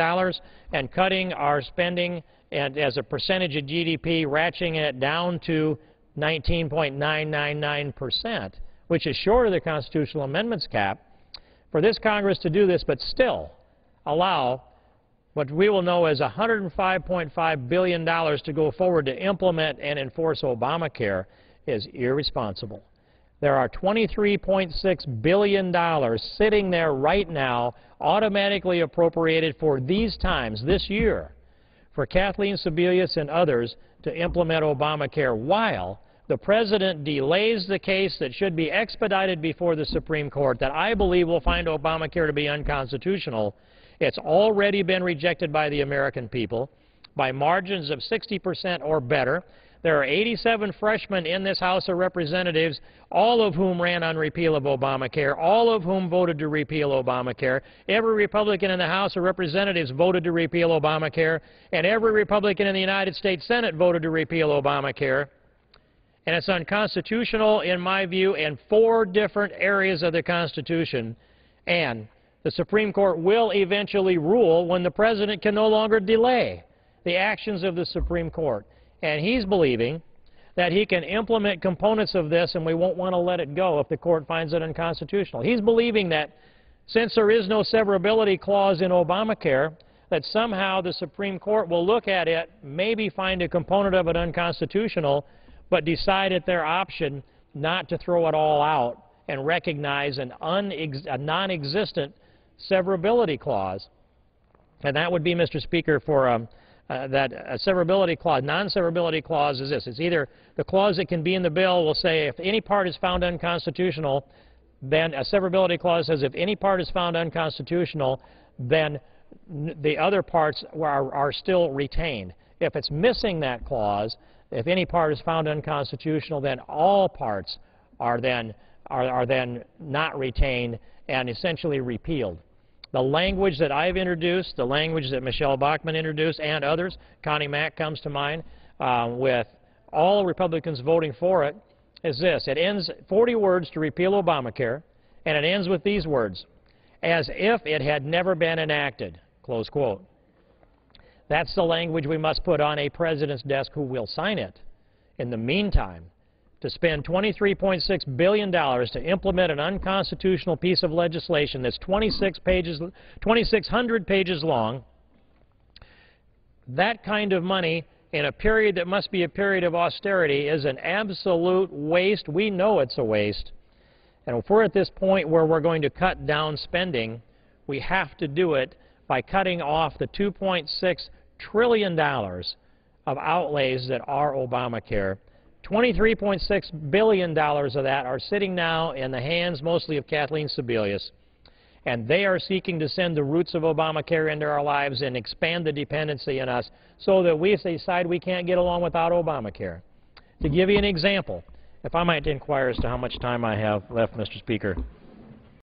and cutting our spending and as a percentage of GDP, ratcheting it down to 19.999 percent, which is short of the constitutional amendments cap, for this Congress to do this but still allow what we will know is $105.5 billion to go forward to implement and enforce Obamacare is irresponsible. There are $23.6 billion sitting there right now, automatically appropriated for these times, this year, for Kathleen Sebelius and others to implement Obamacare while the President delays the case that should be expedited before the Supreme Court that I believe will find Obamacare to be unconstitutional. It's already been rejected by the American people by margins of 60 percent or better. There are 87 freshmen in this House of Representatives, all of whom ran on repeal of Obamacare, all of whom voted to repeal Obamacare. Every Republican in the House of Representatives voted to repeal Obamacare, and every Republican in the United States Senate voted to repeal Obamacare. And it's unconstitutional, in my view, in four different areas of the Constitution. And the Supreme Court will eventually rule when the President can no longer delay the actions of the Supreme Court and he's believing that he can implement components of this and we won't want to let it go if the court finds it unconstitutional. He's believing that since there is no severability clause in Obamacare, that somehow the Supreme Court will look at it, maybe find a component of it unconstitutional, but decide at their option not to throw it all out and recognize an a non-existent severability clause. And that would be, Mr. Speaker, for um, uh, that a severability clause, non-severability clause is this. It's either the clause that can be in the bill will say if any part is found unconstitutional, then a severability clause says if any part is found unconstitutional, then the other parts are, are still retained. If it's missing that clause, if any part is found unconstitutional, then all parts are then, are, are then not retained and essentially repealed. The language that I've introduced, the language that Michele Bachmann introduced, and others, Connie Mack comes to mind, uh, with all Republicans voting for it, is this. It ends 40 words to repeal Obamacare, and it ends with these words, as if it had never been enacted, close quote. That's the language we must put on a president's desk who will sign it. In the meantime, to spend $23.6 billion to implement an unconstitutional piece of legislation that's 26 pages, 2,600 pages long, that kind of money in a period that must be a period of austerity is an absolute waste. We know it's a waste. And if we're at this point where we're going to cut down spending, we have to do it by cutting off the $2.6 trillion of outlays that are Obamacare. $23.6 billion of that are sitting now in the hands mostly of Kathleen Sebelius. And they are seeking to send the roots of Obamacare into our lives and expand the dependency in us so that we decide we can't get along without Obamacare. To give you an example, if I might inquire as to how much time I have left, Mr. Speaker,